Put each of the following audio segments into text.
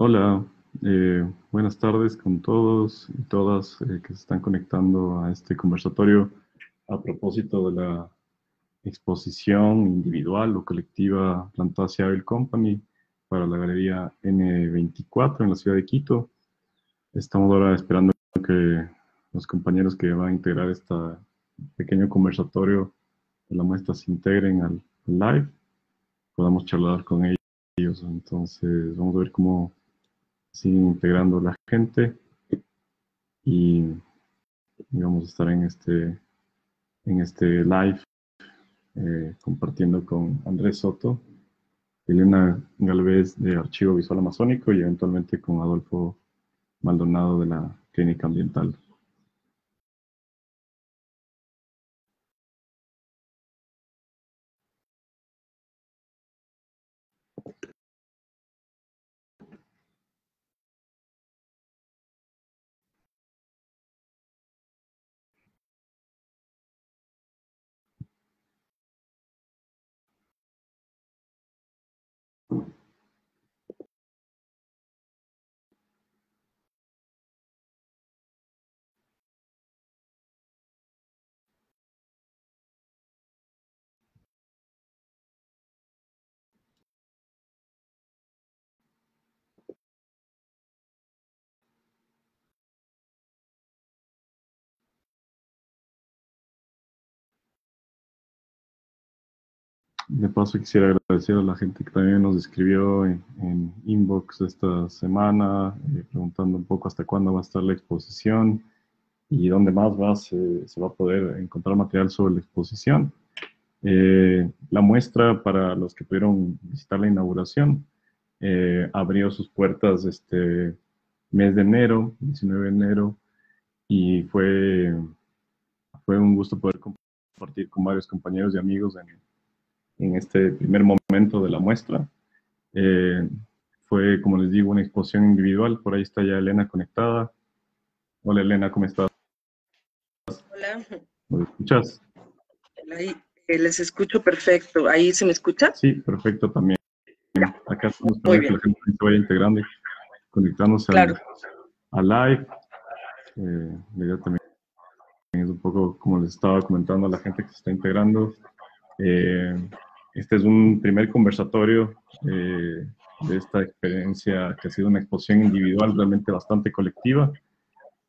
Hola, eh, buenas tardes con todos y todas eh, que se están conectando a este conversatorio a propósito de la exposición individual o colectiva Plantasia Oil Company para la galería N24 en la ciudad de Quito. Estamos ahora esperando que los compañeros que van a integrar este pequeño conversatorio de la muestra se integren al live, podamos charlar con ellos. Entonces, vamos a ver cómo siguen integrando la gente y, vamos a estar en este, en este live eh, compartiendo con Andrés Soto, Elena Galvez de Archivo Visual Amazónico y eventualmente con Adolfo Maldonado de la Clínica Ambiental. De paso quisiera agradecer a la gente que también nos escribió en, inbox esta semana, eh, preguntando un poco hasta cuándo va a estar la exposición y dónde más va, se, va a poder encontrar material sobre la exposición. Eh, la muestra para los que pudieron visitar la inauguración eh, abrió sus puertas este mes de enero, 19 de enero, y fue, fue un gusto poder compartir con varios compañeros y amigos en, en este primer momento de la muestra. Eh, fue, como les digo, una exposición individual. Por ahí está ya Elena conectada. Hola Elena, ¿cómo estás? Hola. ¿Me escuchas? Ahí, eh, les escucho perfecto. ¿Ahí se me escucha? Sí, perfecto también. Acá estamos para que la gente se vaya integrando y conectándose al, live. Eh, también es un poco como les estaba comentando a la gente que se está integrando. Eh, este es un primer conversatorio eh, de esta experiencia que ha sido una exposición individual realmente bastante colectiva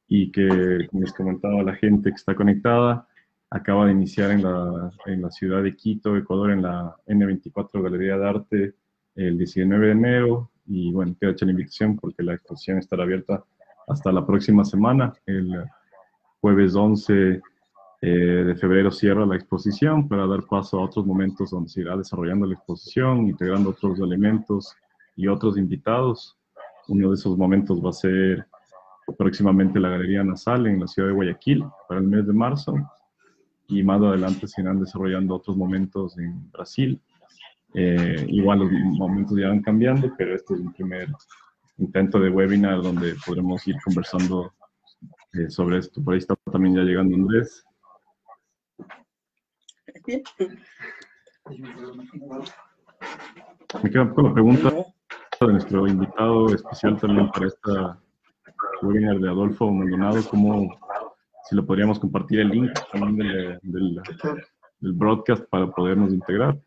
y que, como les comentaba la gente que está conectada, acaba de iniciar en la, en la ciudad de Quito, Ecuador, en la N24 Galería de Arte el 19 de enero y bueno, queda hecha la invitación porque la exposición estará abierta hasta la próxima semana, el jueves 11 eh, de febrero cierra la exposición para dar paso a otros momentos donde se irá desarrollando la exposición, integrando otros elementos y otros invitados. Uno de esos momentos va a ser próximamente la Galería Nasal en la ciudad de Guayaquil para el mes de marzo y más adelante se irán desarrollando otros momentos en Brasil. Eh, igual los momentos ya van cambiando, pero este es un primer intento de webinar donde podremos ir conversando eh, sobre esto. Por ahí está también ya llegando Andrés. Me queda con la pregunta de nuestro invitado especial también para esta webinar de Adolfo Maldonado, cómo si lo podríamos compartir el link también del, del, broadcast para podernos integrar.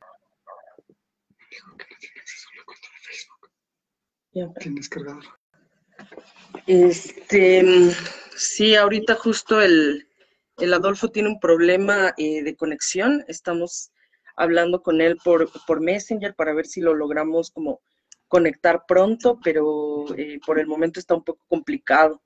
Este, sí, ahorita justo el, el Adolfo tiene un problema eh, de conexión. Estamos hablando con él por, por Messenger para ver si lo logramos como conectar pronto, pero eh, por el momento está un poco complicado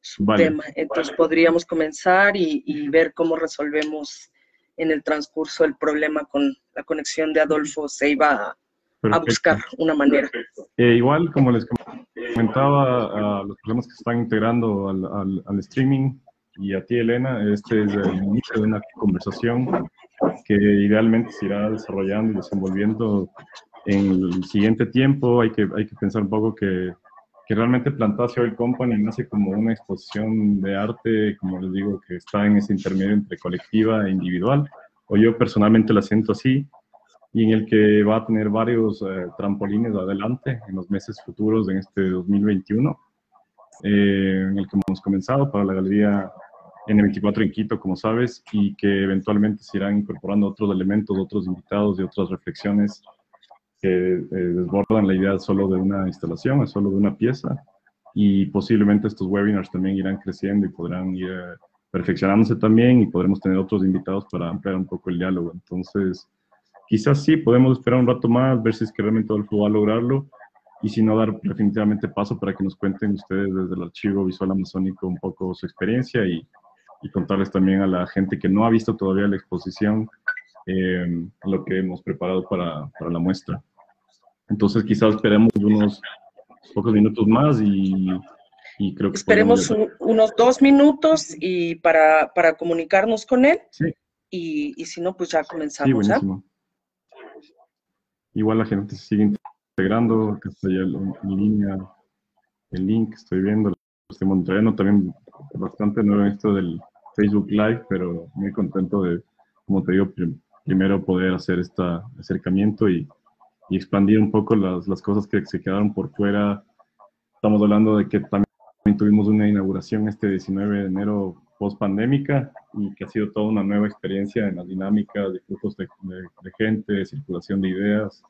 su tema. Entonces podríamos comenzar y, ver cómo resolvemos en el transcurso el problema con la conexión de Adolfo. Se iba a, buscar una manera. Eh, igual, como les comentaba, a los problemas que se están integrando al, al streaming, y a ti, Elena. Este es el inicio de una conversación que idealmente se irá desarrollando y desenvolviendo en el siguiente tiempo. Hay que, hay que pensar un poco que, que realmente Plantasia Oil Company nace como una exposición de arte, como les digo, que está en ese intermedio entre colectiva e individual, o yo personalmente la siento así, y en el que va a tener varios eh, trampolines adelante en los meses futuros en este 2021, eh, en el que hemos comenzado para la Galería N24 en Quito, como sabes, y que eventualmente se irán incorporando otros elementos, otros invitados y otras reflexiones que eh, desbordan la idea solo de una instalación, solo de una pieza, y posiblemente estos webinars también irán creciendo y podrán ir perfeccionándose también y podremos tener otros invitados para ampliar un poco el diálogo. Entonces, quizás sí, podemos esperar un rato más, ver si es que realmente Adolfo va a lograrlo y si no, dar definitivamente paso para que nos cuenten ustedes desde el archivo visual amazónico un poco su experiencia y, y contarles también a la gente que no ha visto todavía la exposición eh, lo que hemos preparado para, para, la muestra. Entonces quizás esperemos unos pocos minutos más y, y creo que... Esperemos unos dos minutos y para, para comunicarnos con él. Sí. Y, y, si no, pues ya comenzamos. Sí, buenísimo. Igual la gente se sigue integrando, acá está ya en línea el link, estoy viendo, estoy monitoreando también bastante nuevo esto del Facebook Live, pero muy contento de, como te digo, primero poder hacer este acercamiento y, y, expandir un poco las, las cosas que se quedaron por fuera. Estamos hablando de que también tuvimos una inauguración este 19 de enero post pandémica y que ha sido toda una nueva experiencia en las dinámicas de flujos de, de, gente, de circulación de ideas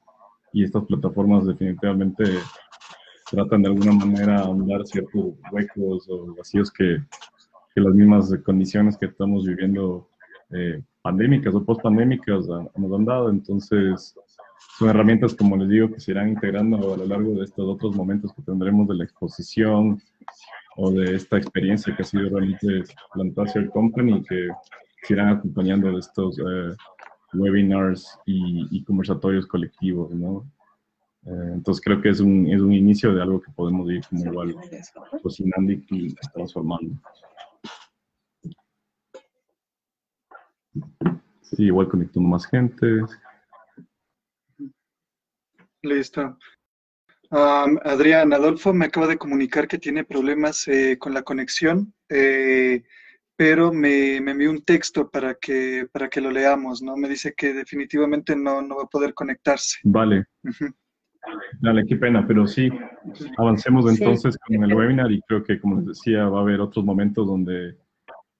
y estas plataformas definitivamente tratan de alguna manera ahondar ciertos huecos o vacíos que, que las mismas condiciones que estamos viviendo eh, pandémicas o post pandémicas nos han dado. Entonces, son herramientas, como les digo, que se irán integrando a lo largo de estos otros momentos que tendremos de la exposición, o de esta experiencia que ha sido realmente Plantasia Company, que se irán acompañando de estos eh, webinars y, conversatorios colectivos, ¿no? Eh, entonces creo que es un, es un inicio de algo que podemos ir como igual cocinando y transformando. Sí, igual conectando más gente. Listo. Adrián, Adolfo me acaba de comunicar que tiene problemas eh, con la conexión, eh, pero me, me, envió un texto para que, para que lo leamos, ¿no? Me dice que definitivamente no, no va a poder conectarse. Vale. Dale, qué pena, pero sí, avancemos entonces con el webinar y creo que, como les decía, va a haber otros momentos donde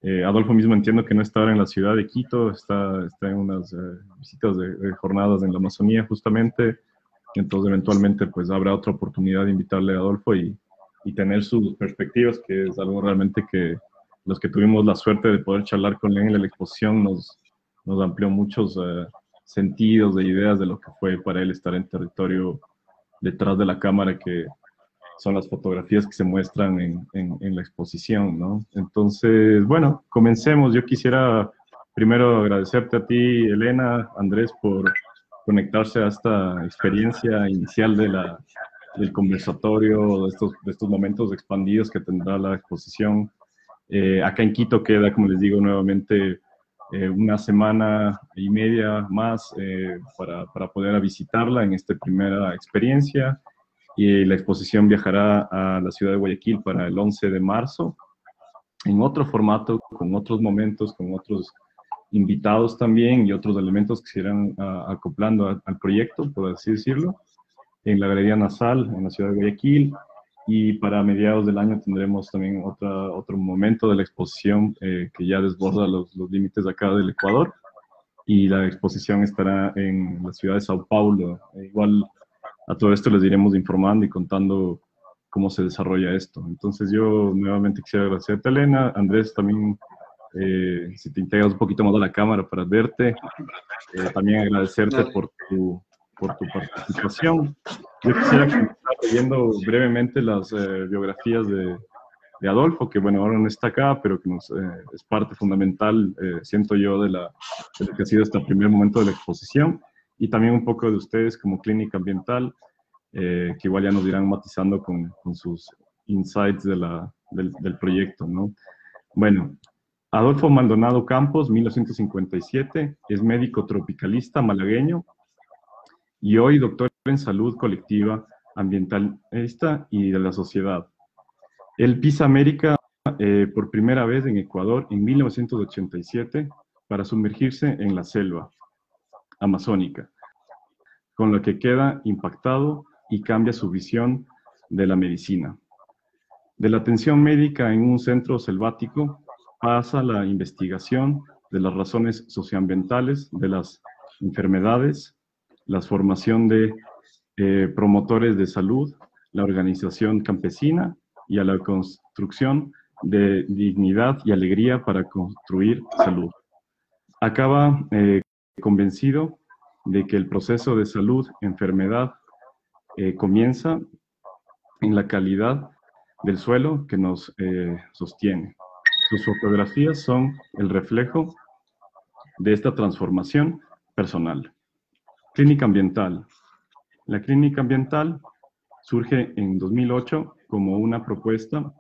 eh, Adolfo mismo entiendo que no está ahora en la ciudad de Quito, está, está en unas visitas de jornadas en la Amazonía justamente. Entonces, eventualmente, pues habrá otra oportunidad de invitarle a Adolfo y, y tener sus perspectivas, que es algo realmente que los que tuvimos la suerte de poder charlar con él en la exposición nos, nos amplió muchos eh, sentidos de ideas de lo que fue para él estar en territorio detrás de la cámara, que son las fotografías que se muestran en, en, en la exposición, ¿no? Entonces, bueno, comencemos. Yo quisiera primero agradecerte a ti, Elena, Andrés, por conectarse a esta experiencia inicial de la, del conversatorio, de estos, de estos momentos expandidos que tendrá la exposición. Eh, acá en Quito queda, como les digo nuevamente, eh, una semana y media más eh, para, para, poder visitarla en esta primera experiencia. Y la exposición viajará a la ciudad de Guayaquil para el 11 de marzo, en otro formato, con otros momentos, con otros invitados también y otros elementos que se irán acoplando al proyecto, por así decirlo, en la Galería Nasal, en la ciudad de Guayaquil. Y para mediados del año tendremos también otra, otro momento de la exposición eh, que ya desborda los, los límites acá del Ecuador. Y la exposición estará en la ciudad de Sao Paulo. E igual a todo esto les iremos informando y contando cómo se desarrolla esto. Entonces yo nuevamente quisiera agradecerte, Elena. Andrés, también eh, si te integras un poquito más a la cámara para verte. Eh, también agradecerte por tu, por tu participación. Yo quisiera comenzar leyendo brevemente las eh, biografías de, de, Adolfo, que bueno, ahora no está acá, pero que nos, es parte fundamental, siento yo, de, la, de lo que ha sido este primer momento de la exposición, y también un poco de ustedes como clínica ambiental, que igual ya nos irán matizando con, con sus insights de la, del, del proyecto, ¿no? Bueno, Adolfo Maldonado Campos, 1957, es médico tropicalista malagueño y hoy doctor en salud colectiva, ambientalista y de la sociedad. Él pisa América eh, por primera vez en Ecuador en 1987 para sumergirse en la selva amazónica. con la que queda impactado y cambia su visión de la medicina. De la atención médica en un centro selvático pasa la investigación de las razones socioambientales de las enfermedades, la formación de eh, promotores de salud, la organización campesina y a la construcción de dignidad y alegría para construir salud. Acaba eh, convencido de que el proceso de salud, enfermedad, eh, comienza en la calidad del suelo que nos sostiene. Sus fotografías son el reflejo de esta transformación personal. Clínica ambiental. La clínica ambiental surge en 2008 como una propuesta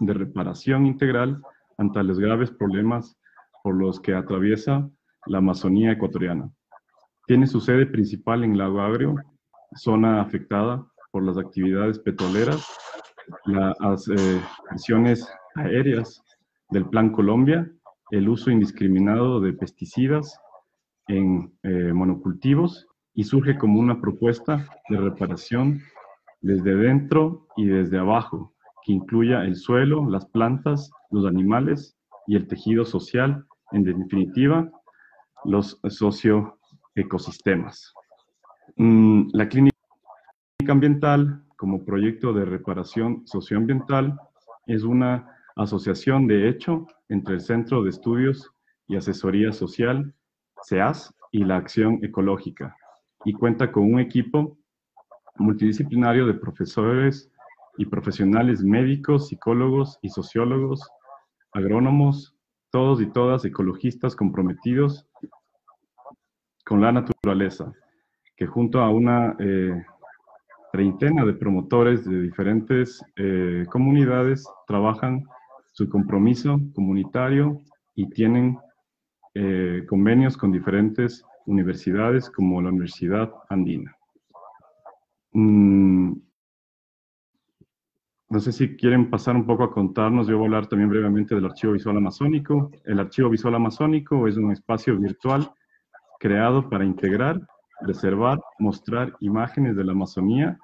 de reparación integral ante los graves problemas por los que atraviesa la Amazonía ecuatoriana. Tiene su sede principal en Lago Agrio, zona afectada por las actividades petroleras, las eh, aéreas del Plan Colombia, el uso indiscriminado de pesticidas en eh, monocultivos y surge como una propuesta de reparación desde dentro y desde abajo, que incluya el suelo, las plantas, los animales y el tejido social, en definitiva, los socioecosistemas. Mm, la clínica ambiental, como proyecto de reparación socioambiental, es una asociación de hecho entre el Centro de Estudios y Asesoría Social, CEAS, y la Acción Ecológica, y cuenta con un equipo multidisciplinario de profesores y profesionales médicos, psicólogos y sociólogos, agrónomos, todos y todas ecologistas comprometidos con la naturaleza, que junto a una eh, treintena de promotores de diferentes eh, comunidades trabajan su compromiso comunitario y tienen eh, convenios con diferentes universidades como la Universidad Andina. Mm, no sé si quieren pasar un poco a contarnos, yo voy a hablar también brevemente del Archivo Visual Amazónico. El Archivo Visual Amazónico es un espacio virtual creado para integrar, preservar, mostrar imágenes de la Amazonía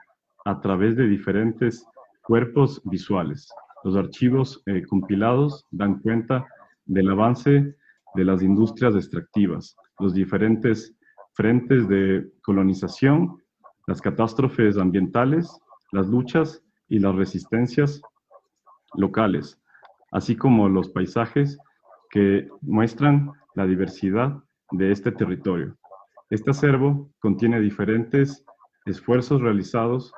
a través de diferentes cuerpos visuales. Los archivos eh, compilados dan cuenta del avance de las industrias extractivas, los diferentes frentes de colonización, las catástrofes ambientales, las luchas y las resistencias locales, así como los paisajes que muestran la diversidad de este territorio. Este acervo contiene diferentes esfuerzos realizados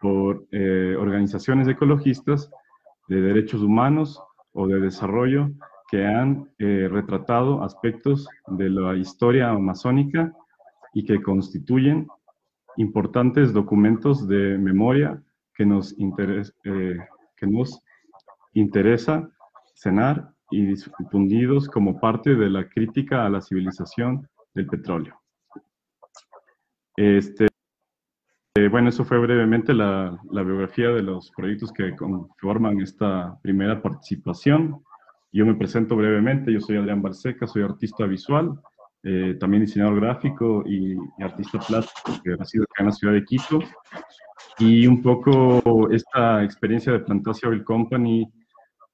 por eh, organizaciones ecologistas de derechos humanos o de desarrollo que han eh, retratado aspectos de la historia amazónica y que constituyen importantes documentos de memoria que nos, eh, que nos interesa cenar y difundidos como parte de la crítica a la civilización del petróleo. Este, bueno, eso fue brevemente la, biografía de los proyectos que conforman esta primera participación. Yo me presento brevemente, yo soy Adrián Barseca, soy artista visual, eh, también diseñador gráfico y, artista plástico que resido acá en la ciudad de Quito. Y un poco esta experiencia de Plantasia Oil Company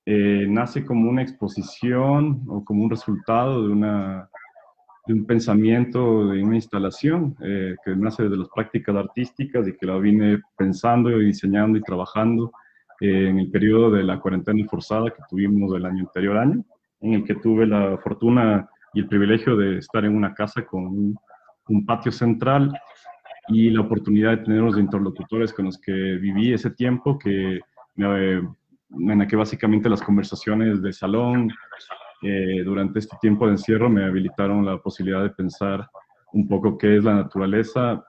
eh, nace como una exposición o como un resultado de, una, de un pensamiento, de una instalación eh, que nace de las prácticas artísticas y que la vine pensando y diseñando y trabajando eh, en el periodo de la cuarentena forzada que tuvimos el año anterior año, en el que tuve la fortuna y el privilegio de estar en una casa con un, un patio central y la oportunidad de tener unos interlocutores con los que viví ese tiempo que en la que básicamente las conversaciones de salón eh, durante este tiempo de encierro me habilitaron la posibilidad de pensar un poco qué es la naturaleza,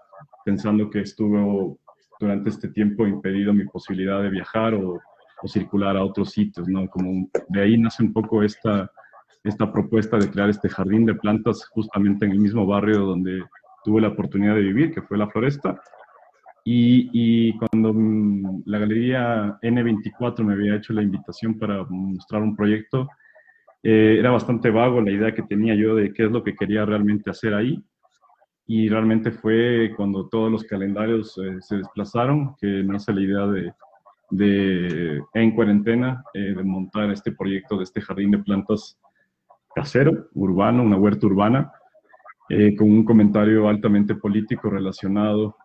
pensando que estuvo durante este tiempo impedido mi posibilidad de viajar o, circular a otros sitios, ¿no? Como de ahí nace un poco esta, esta propuesta de crear este jardín de plantas justamente en el mismo barrio donde tuve la oportunidad de vivir, que fue la floresta, y, cuando mm, la galería N24 me había hecho la invitación para mostrar un proyecto, eh, era bastante vago la idea que tenía yo de qué es lo que quería realmente hacer ahí. Y realmente fue cuando todos los calendarios eh, se desplazaron que nace la idea de, en cuarentena, eh, de montar este proyecto de este jardín de plantas casero, urbano, una huerta urbana, eh, con un comentario altamente político relacionado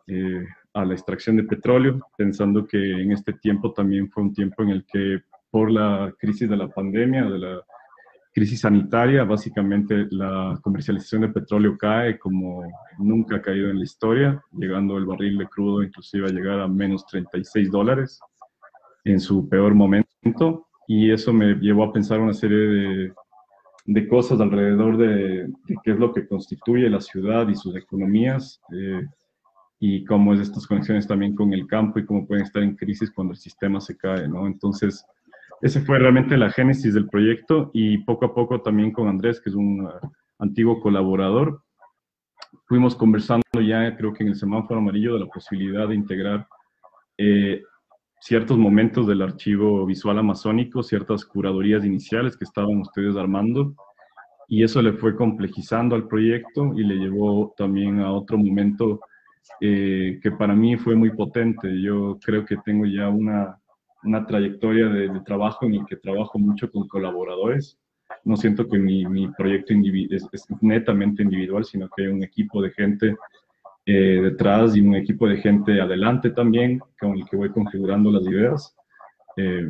a la extracción de petróleo, pensando que en este tiempo también fue un tiempo en el que por la crisis de la pandemia, de la crisis sanitaria, básicamente la comercialización de petróleo cae como nunca ha caído en la historia, llegando el barril de crudo inclusive a llegar a menos 36 dólares en su peor momento. Y eso me llevó a pensar una serie de, de cosas alrededor de, qué es lo que constituye la ciudad y sus economías. Eh, y cómo es estas conexiones también con el campo y cómo pueden estar en crisis cuando el sistema se cae, ¿no? Entonces, ese fue realmente la génesis del proyecto y poco a poco también con Andrés, que es un uh, antiguo colaborador, fuimos conversando ya, creo que en el semáforo amarillo, de la posibilidad de integrar eh, ciertos momentos del archivo visual amazónico, ciertas curadurías iniciales que estaban ustedes armando, y eso le fue complejizando al proyecto y le llevó también a otro momento eh, que para mí fue muy potente. Yo creo que tengo ya una una trayectoria de, trabajo en el que trabajo mucho con colaboradores. No siento que mi, mi proyecto es, es, netamente individual, sino que hay un equipo de gente eh, detrás y un equipo de gente adelante también con el que voy configurando las ideas. Eh,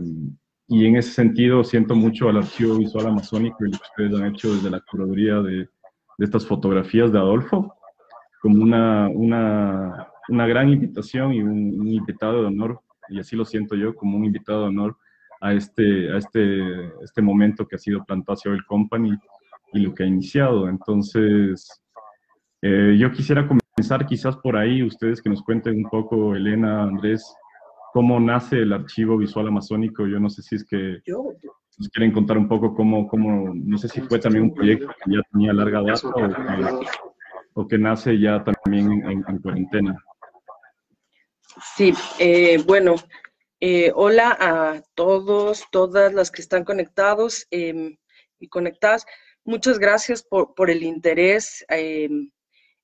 y en ese sentido siento mucho al archivo visual amazónico y lo que ustedes han hecho desde la curaduría de, de estas fotografías de Adolfo, como una, una, una gran invitación y un, un invitado de honor y así lo siento yo, como un invitado de honor a este, a este, este momento que ha sido Plantacio Oil Company y lo que ha iniciado. Entonces, eh, yo quisiera comenzar quizás por ahí, ustedes que nos cuenten un poco, Elena, Andrés, cómo nace el archivo visual amazónico. Yo no sé si es que nos quieren contar un poco cómo, cómo no sé si fue también un proyecto que ya tenía larga data o que, nace ya también en cuarentena. Sí, eh, bueno, eh, hola a todos, todas las que están conectados em, y conectadas. Muchas gracias por, por el interés em,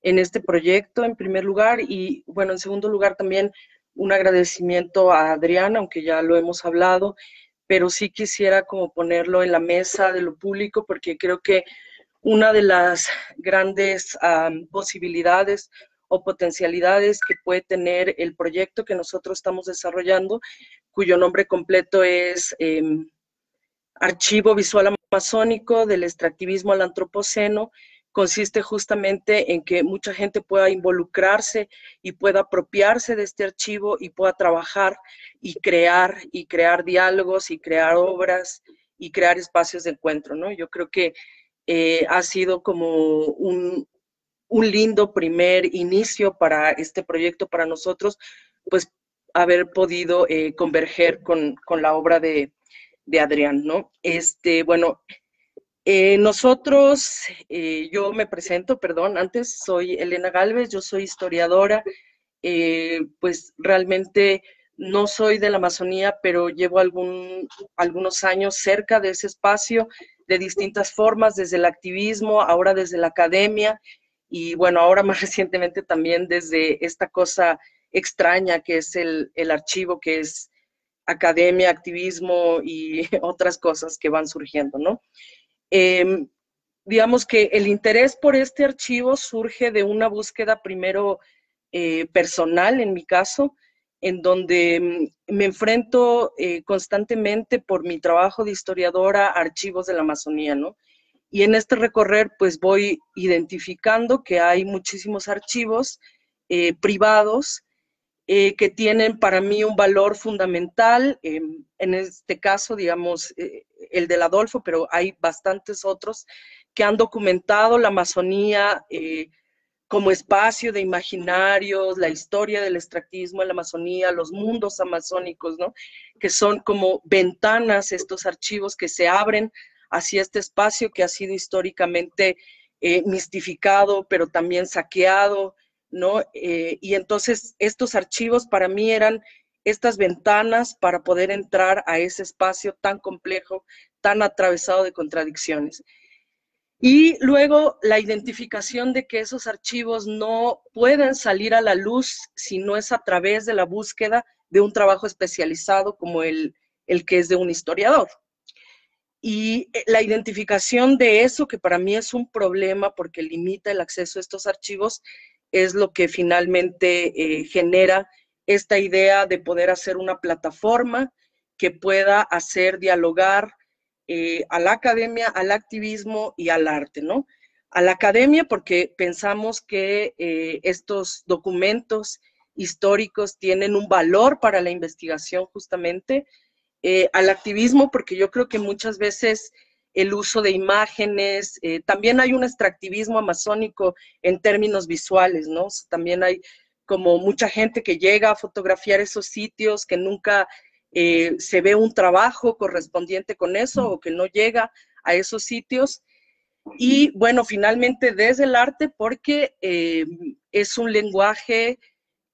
en este proyecto, en primer lugar, y bueno, en segundo lugar también un agradecimiento a Adriana, aunque ya lo hemos hablado, pero sí quisiera como ponerlo en la mesa de lo público, porque creo que una de las grandes posibilidades potencialidades que puede tener el proyecto que nosotros estamos desarrollando, cuyo nombre completo es em, Archivo Visual Amazónico del Extractivismo al Antropoceno, consiste justamente en que mucha gente pueda involucrarse y pueda apropiarse de este archivo y pueda trabajar y crear y crear diálogos y crear obras y crear espacios de encuentro, ¿no? Yo creo que eh, ha sido como un, un lindo primer inicio para este proyecto para nosotros, pues haber podido eh, converger con, la obra de, Adrián, ¿no? Este, bueno, eh, nosotros, eh, yo me presento, perdón, antes soy Elena Galvez, yo soy historiadora, pues realmente no soy de la Amazonía, pero llevo algún, algunos años cerca de ese espacio de distintas formas, desde el activismo, ahora desde la academia, y bueno, ahora más recientemente también desde esta cosa extraña que es el, archivo, que es academia, activismo y otras cosas que van surgiendo, ¿no? Em, digamos que el interés por este archivo surge de una búsqueda primero eh, personal, en mi caso, en donde mm, me enfrento eh, constantemente por mi trabajo de historiadora a archivos de la Amazonía, ¿no? Y en este recorrer, pues voy identificando que hay muchísimos archivos eh, privados eh, que tienen para mí un valor fundamental. en este caso, digamos, eh, el del Adolfo, pero hay bastantes otros que han documentado la Amazonía como espacio de imaginarios, la historia del extractivismo en la Amazonía, los mundos amazónicos, ¿no? Que son como ventanas estos archivos que se abren hacia este espacio que ha sido históricamente eh, mistificado, pero también saqueado, ¿no? Eh, y entonces estos archivos para mí eran estas ventanas para poder entrar a ese espacio tan complejo, tan atravesado de contradicciones. Y luego la identificación de que esos archivos no pueden salir a la luz si no es a través de la búsqueda de un trabajo especializado como el, el que es de un historiador. Y eh, la identificación de eso, que para mí es un problema porque limita el acceso a estos archivos, es lo que finalmente eh, genera esta idea de poder hacer una plataforma que pueda hacer dialogar eh, a la academia, al activismo y al arte, ¿no? A la academia porque pensamos que estos documentos históricos tienen un valor para la investigación justamente, eh, al activismo porque yo creo que muchas veces el uso de imágenes, también hay un extractivismo amazónico en términos visuales, ¿no? También hay como mucha gente que llega a fotografiar esos sitios que nunca eh, se ve un trabajo correspondiente con eso o que no llega a esos sitios. Y bueno, finalmente desde el arte, porque eh, es un lenguaje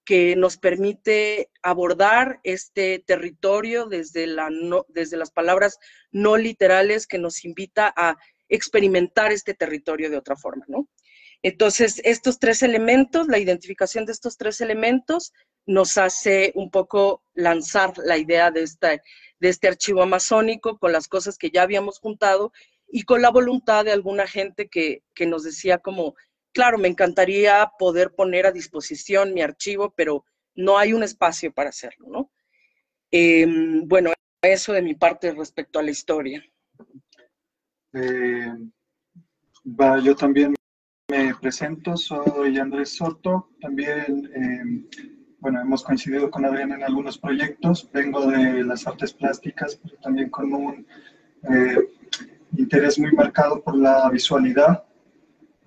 que nos permite abordar este territorio desde, la desde las palabras no literales que nos invita a experimentar este territorio de otra forma, ¿no? Entonces, estos tres elementos, la identificación de estos tres elementos, nos hace un poco lanzar la idea de este archivo amazónico con las cosas que ya habíamos juntado y con la voluntad de alguna gente que, nos decía como, claro, me encantaría poder poner a disposición mi archivo, pero no hay un espacio para hacerlo, ¿no? Em, bueno, eso de mi parte respecto a la historia. Eh, yo también me presento, soy Andrés Soto, también, eh, bueno, hemos coincidido con Adrián en algunos proyectos, vengo de las artes plásticas, pero también con un eh, interés muy marcado por la visualidad.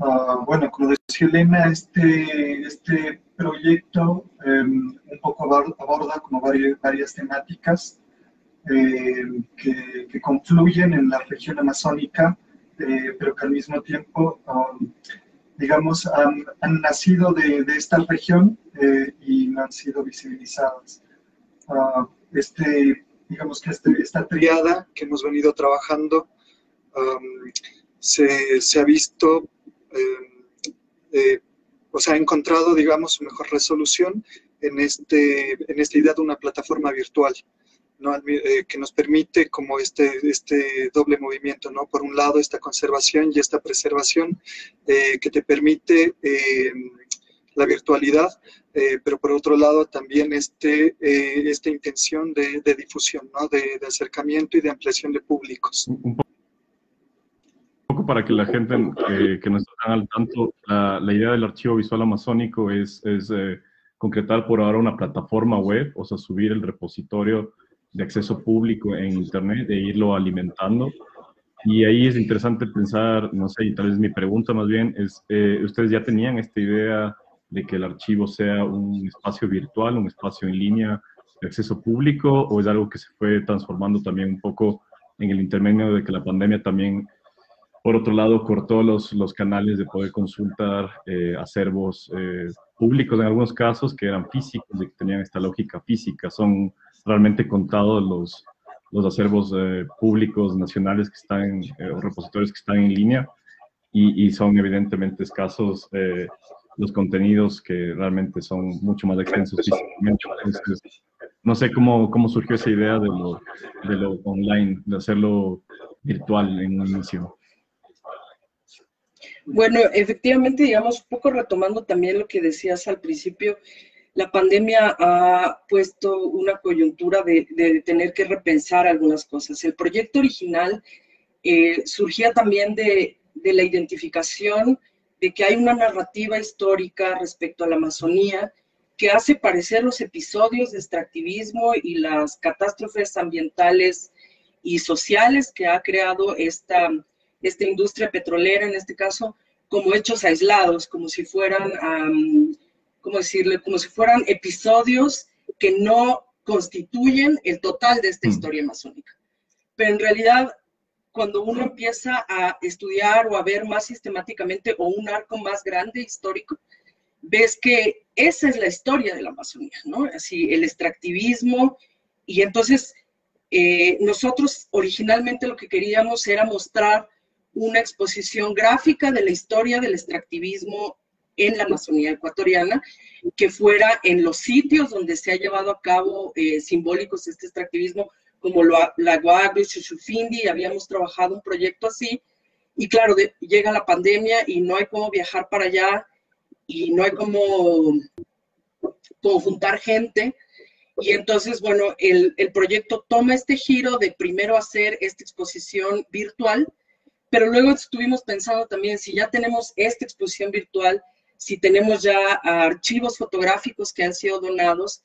Ah, bueno, decía Elena, este, este proyecto em, un poco aborda como varias, varias temáticas em, que, que, confluyen en la región amazónica, eh, pero que al mismo tiempo um, digamos, han, nacido de, esta región eh, y no han sido visibilizadas. Ah, este, digamos que este, esta triada que hemos venido trabajando se, se, ha visto, eh, o sea, ha encontrado, digamos, su mejor resolución en, este, en esta idea de una plataforma virtual. Eh, que nos permite como este, este doble movimiento, ¿no? Por un lado, esta conservación y esta preservación eh, que te permite eh, la virtualidad, pero por otro lado también este, esta intención de, difusión, ¿no? De, acercamiento y de ampliación de públicos. Para que la gente que no está al tanto, la, la, idea del archivo visual amazónico es, es concretar por ahora una plataforma web, o sea, subir el repositorio de acceso público en Internet, de irlo alimentando. Y ahí es interesante pensar, no sé, y tal vez mi pregunta más bien es, eh, ¿ustedes ya tenían esta idea de que el archivo sea un espacio virtual, un espacio en línea de acceso público, o es algo que se fue transformando también un poco en el intermedio de que la pandemia también, por otro lado, cortó los, los canales de poder consultar eh, acervos eh, públicos en algunos casos que eran físicos y que tenían esta lógica física? Son realmente contados los, los acervos eh, públicos nacionales que están, eh, o repositorios que están en línea, y, y son evidentemente escasos eh, los contenidos que realmente son mucho más extensos físicamente. no sé cómo, cómo surgió esa idea de lo, de lo online, de hacerlo virtual en un inicio. Bueno, efectivamente, digamos, un poco retomando también lo que decías al principio, la pandemia ha puesto una coyuntura de, tener que repensar algunas cosas. El proyecto original eh, surgía también de, la identificación de que hay una narrativa histórica respecto a la Amazonía que hace parecer los episodios de extractivismo y las catástrofes ambientales y sociales que ha creado esta, esta industria petrolera, en este caso, como hechos aislados, como si fueran ¿cómo decirle? Como si fueran episodios que no constituyen el total de esta mm. historia amazónica. Pero en realidad, cuando uno empieza a estudiar o a ver más sistemáticamente o un arco más grande histórico, ves que esa es la historia de la Amazonía, ¿no? Así, el extractivismo. Y entonces, eh, nosotros originalmente lo que queríamos era mostrar una exposición gráfica de la historia del extractivismo en la Amazonía ecuatoriana, que fuera en los sitios donde se ha llevado a cabo eh, simbólicos este extractivismo, como la Guagua y Chuchufindi, habíamos trabajado un proyecto así, y claro, llega la pandemia y no hay cómo viajar para allá, y no hay cómo conjuntar gente, y entonces, bueno, el, el proyecto toma este giro de primero hacer esta exposición virtual, pero luego estuvimos pensando también, si ya tenemos esta exposición virtual, si tenemos ya archivos fotográficos que han sido donados,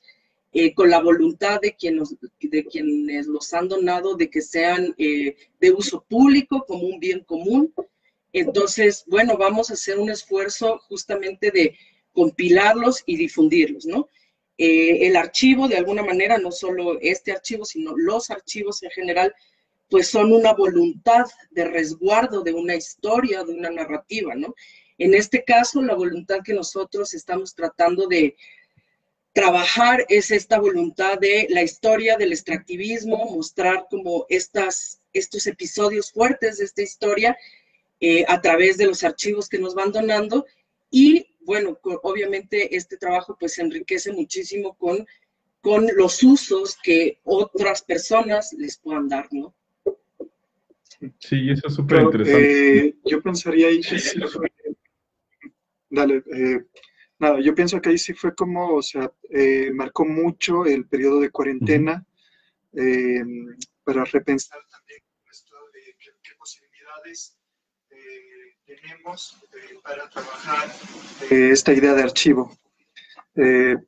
eh, con la voluntad de, quienes los han donado de que sean eh, de uso público como un bien común. Entonces, bueno, vamos a hacer un esfuerzo justamente de compilarlos y difundirlos, ¿no? Eh, el archivo, de alguna manera, no solo este archivo, sino los archivos en general, pues son una voluntad de resguardo de una historia, de una narrativa, ¿no? En este caso, la voluntad que nosotros estamos tratando de trabajar es esta voluntad de la historia del extractivismo, mostrar como estas, estos episodios fuertes de esta historia eh, a través de los archivos que nos van donando y bueno, obviamente este trabajo pues se enriquece muchísimo con, con los usos que otras personas les puedan dar, ¿no? Sí, eso es súper interesante. Eh, yo pensaría ahí que sí fue... Dale, eh, nada, yo pienso que ahí sí fue como, o sea, eh, marcó mucho el periodo de cuarentena para repensar también esto de qué, posibilidades tenemos para trabajar esta idea de archivo.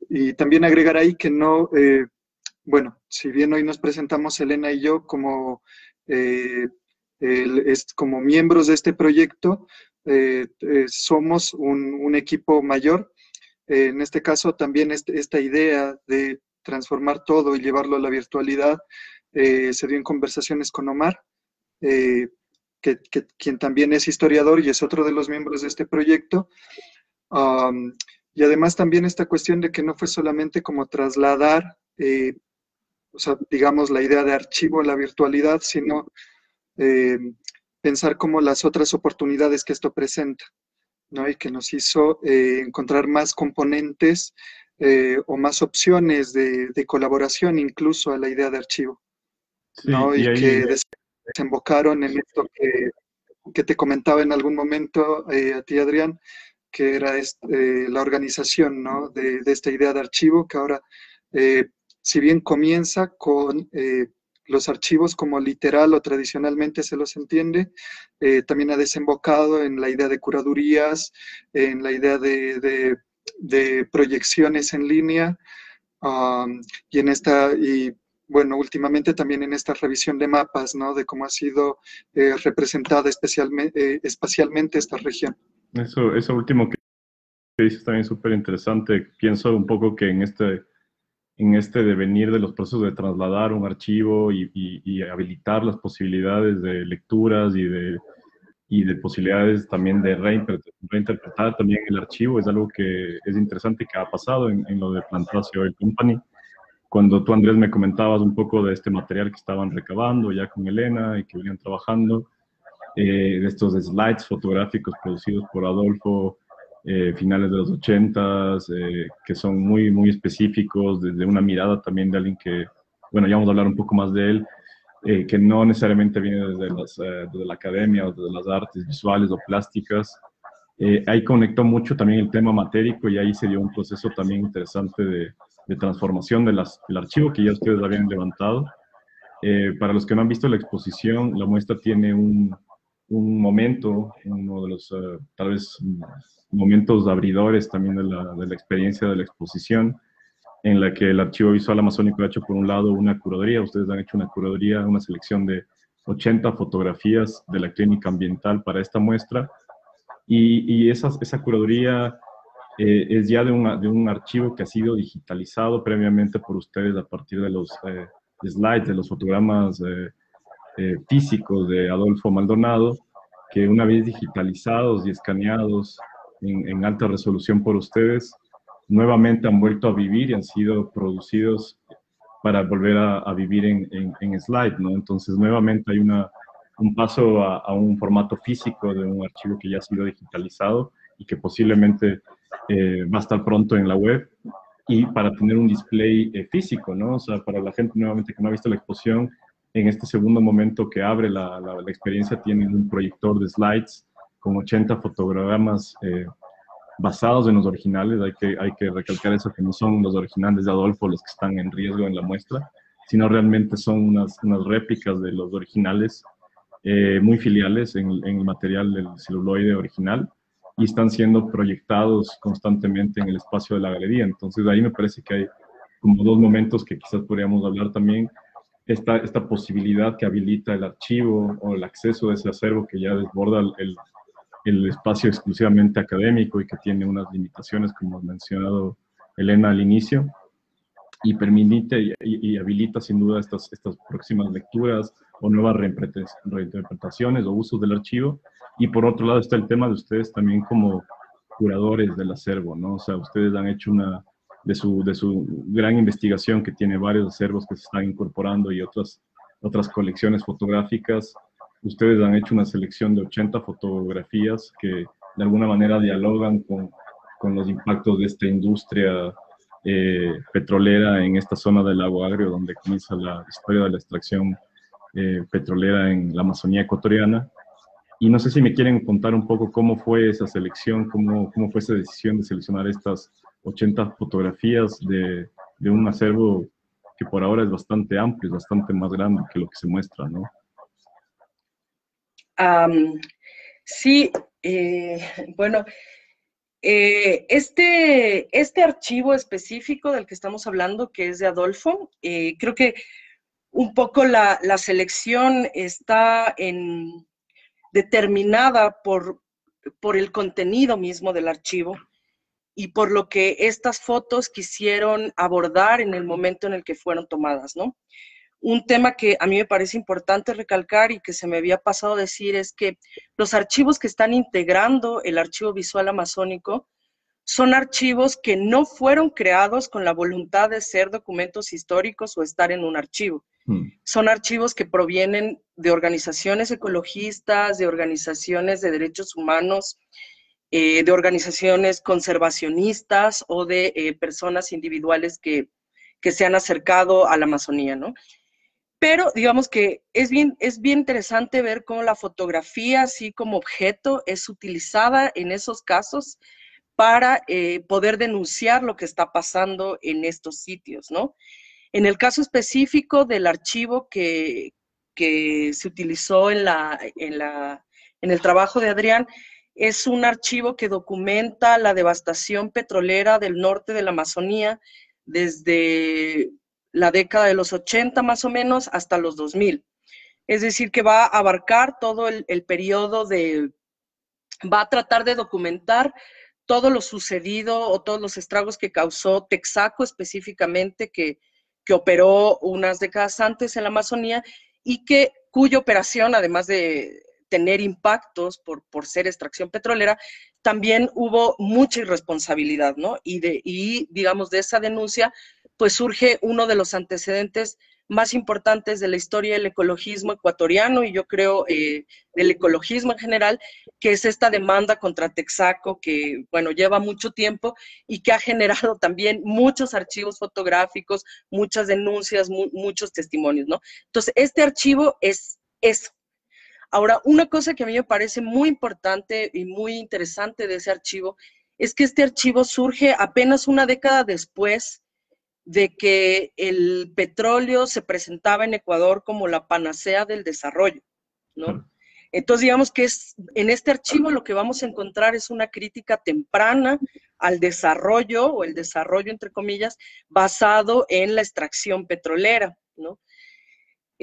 y también agregar ahí que no, bueno, si bien hoy nos presentamos Elena y yo como es, como miembros de este proyecto, eh, eh, somos un, equipo mayor. Eh, en este caso, también este, esta idea de transformar todo y llevarlo a la virtualidad se dio en conversaciones con Omar, que, quien también es historiador y es otro de los miembros de este proyecto. y además también esta cuestión de que no fue solamente como trasladar, o sea, digamos, la idea de archivo a la virtualidad, sino eh, pensar como las otras oportunidades que esto presenta, ¿no? Y que nos hizo eh, encontrar más componentes eh, o más opciones de, colaboración incluso a la idea de archivo, ¿no? Y, que desembocaron en esto que, que, te comentaba en algún momento a ti, Adrián, que era la organización, ¿no? De, de, esta idea de archivo que ahora, si bien comienza con los archivos como literal o tradicionalmente se los entiende, eh, también ha desembocado en la idea de curadurías, en la idea de, proyecciones en línea y en esta, y bueno, últimamente también en esta revisión de mapas, ¿no? De cómo ha sido eh, representada especialmente, eh, espacialmente esta región. Eso, eso último que dices también súper interesante. Pienso un poco que en este en este devenir de los procesos de trasladar un archivo y, habilitar las posibilidades de lecturas y de, y de posibilidades también de reinterpretar, también el archivo, es algo que es interesante que ha pasado en, lo de Plantacio Oil Company. Cuando tú, Andrés, me comentabas un poco de este material que estaban recabando ya con Elena y que venían trabajando, eh, de estos slides fotográficos producidos por Adolfo, eh, finales de los ochentas, eh, que son muy, muy específicos, desde una mirada también de alguien que, bueno, ya vamos a hablar un poco más de él, eh, que no necesariamente viene desde, desde, la academia o desde las artes visuales o plásticas. ahí conectó mucho también el tema matérico y ahí se dio un proceso también interesante de, de transformación de las, del archivo que ya ustedes habían levantado. para los que no han visto la exposición, la muestra tiene un, un momento, uno de los tal vez momentos abridores también de la, de la, experiencia de la exposición, en la que el Archivo Visual Amazónico ha hecho por un lado una curaduría, ustedes han hecho una curaduría, una selección de 80 fotografías de la clínica ambiental para esta muestra, y, y esa, esa curaduría eh, es ya de, una, de, un archivo que ha sido digitalizado previamente por ustedes a partir de los eh, slides, de los fotogramas eh, físicos de Adolfo Maldonado, que una vez digitalizados y escaneados en, alta resolución por ustedes, nuevamente han vuelto a vivir y han sido producidos para volver a, vivir en, en, slide, ¿no? Entonces, nuevamente hay una, un paso a, un formato físico de un archivo que ya ha sido digitalizado y que posiblemente eh, va a estar pronto en la web y para tener un display eh, físico, ¿no? O sea, para la gente nuevamente que no ha visto la exposición, en este segundo momento que abre la, la, experiencia tienen un proyector de slides con 80 fotogramas eh, basados en los originales. Hay que, hay que recalcar eso, que no son los originales de Adolfo los que están en riesgo en la muestra, sino realmente son unas, unas réplicas de los originales eh, muy filiales en, en, el material del celuloide original y están siendo proyectados constantemente en el espacio de la galería. Entonces ahí me parece que hay como dos momentos que quizás podríamos hablar también. Esta, esta posibilidad que habilita el archivo o el acceso a ese acervo que ya desborda el, el espacio exclusivamente académico y que tiene unas limitaciones, como ha mencionado Elena al inicio, y permite y, habilita sin duda estas, estas próximas lecturas o nuevas reinterpretaciones o usos del archivo. Y por otro lado está el tema de ustedes también como curadores del acervo, ¿no? O sea, ustedes han hecho una, de su, de su gran investigación que tiene varios acervos que se están incorporando y otras, otras colecciones fotográficas, ustedes han hecho una selección de 80 fotografías que de alguna manera dialogan con, con los impactos de esta industria eh, petrolera en esta zona del lago Agrio, donde comienza la historia de la extracción eh, petrolera en la Amazonía ecuatoriana. Y no sé si me quieren contar un poco cómo fue esa selección, cómo, cómo fue esa decisión de seleccionar estas 80 fotografías de, un acervo que por ahora es bastante amplio, es bastante más grande que lo que se muestra, ¿no? sí, eh, bueno, eh, este, este archivo específico del que estamos hablando, que es de Adolfo, eh, creo que un poco la, selección está en, determinada por, por el contenido mismo del archivo y por lo que estas fotos quisieron abordar en el momento en el que fueron tomadas, ¿no? Un tema que a mí me parece importante recalcar y que se me había pasado decir es que los archivos que están integrando el archivo visual amazónico son archivos que no fueron creados con la voluntad de ser documentos históricos o estar en un archivo. Hmm. Son archivos que provienen de organizaciones ecologistas, de organizaciones de derechos humanos, eh, de organizaciones conservacionistas o de eh, personas individuales que, que se han acercado a la Amazonía, ¿no? Pero digamos que es bien, es bien interesante ver cómo la fotografía, así como objeto, es utilizada en esos casos para eh, poder denunciar lo que está pasando en estos sitios, ¿no? En el caso específico del archivo que, se utilizó en, la, en, la, en el trabajo de Adrián, es un archivo que documenta la devastación petrolera del norte de la Amazonía desde la década de los 80 más o menos hasta los 2000. Es decir, que va a abarcar todo el, periodo de, va a tratar de documentar todo lo sucedido o todos los estragos que causó Texaco específicamente, que, que operó unas décadas antes en la Amazonía y que cuya operación, además de tener impactos por, por ser extracción petrolera, también hubo mucha irresponsabilidad, ¿no? Y, de, y digamos, de esa denuncia pues surge uno de los antecedentes más importantes de la historia del ecologismo ecuatoriano y yo creo eh, del ecologismo en general, que es esta demanda contra Texaco que, bueno, lleva mucho tiempo y que ha generado también muchos archivos fotográficos, muchas denuncias, muchos testimonios, ¿no? Entonces, este archivo es eso. Ahora, una cosa que a mí me parece muy importante y muy interesante de ese archivo es que este archivo surge apenas una década después de que el petróleo se presentaba en Ecuador como la panacea del desarrollo, ¿no? Entonces, digamos que es, en este archivo lo que vamos a encontrar es una crítica temprana al desarrollo, o el desarrollo entre comillas, basado en la extracción petrolera, ¿no?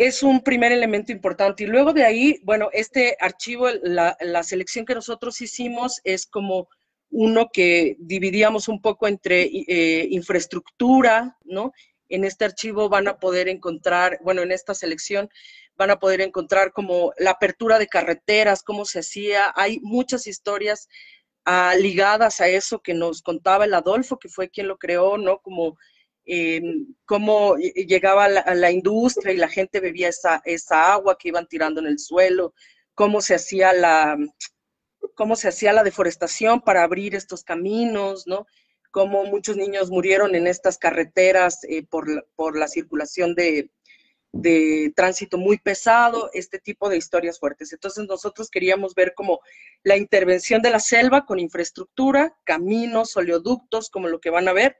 Es un primer elemento importante. Y luego de ahí, bueno, este archivo, la, selección que nosotros hicimos es como uno que dividíamos un poco entre eh, infraestructura, ¿no? En este archivo van a poder encontrar, bueno, en esta selección van a poder encontrar como la apertura de carreteras, cómo se hacía. Hay muchas historias ah, ligadas a eso que nos contaba el Adolfo, que fue quien lo creó, ¿no? Como em, cómo llegaba la, la, industria y la gente bebía esa, esa agua que iban tirando en el suelo, cómo se hacía la, cómo se hacía la deforestación para abrir estos caminos, ¿no? Cómo muchos niños murieron en estas carreteras eh, por, por, la circulación de, de tránsito muy pesado, este tipo de historias fuertes. Entonces nosotros queríamos ver como la intervención de la selva con infraestructura, caminos, oleoductos, como lo que van a ver,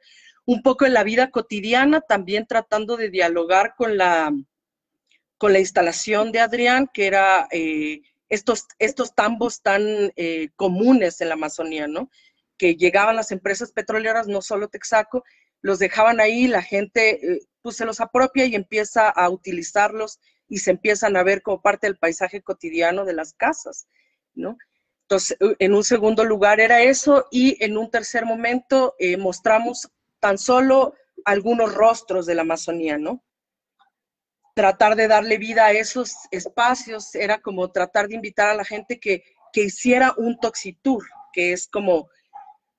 un poco en la vida cotidiana, también tratando de dialogar con la, con la instalación de Adrián, que era eh, estos, estos tambos tan eh, comunes en la Amazonía, ¿no? Que llegaban las empresas petroleras, no solo Texaco, los dejaban ahí, la gente eh, pues se los apropia y empieza a utilizarlos y se empiezan a ver como parte del paisaje cotidiano de las casas, ¿no? Entonces, en un segundo lugar era eso y en un tercer momento eh, mostramos tan solo algunos rostros de la Amazonía, ¿no? Tratar de darle vida a esos espacios era como tratar de invitar a la gente que, que hiciera un toxitour, que es como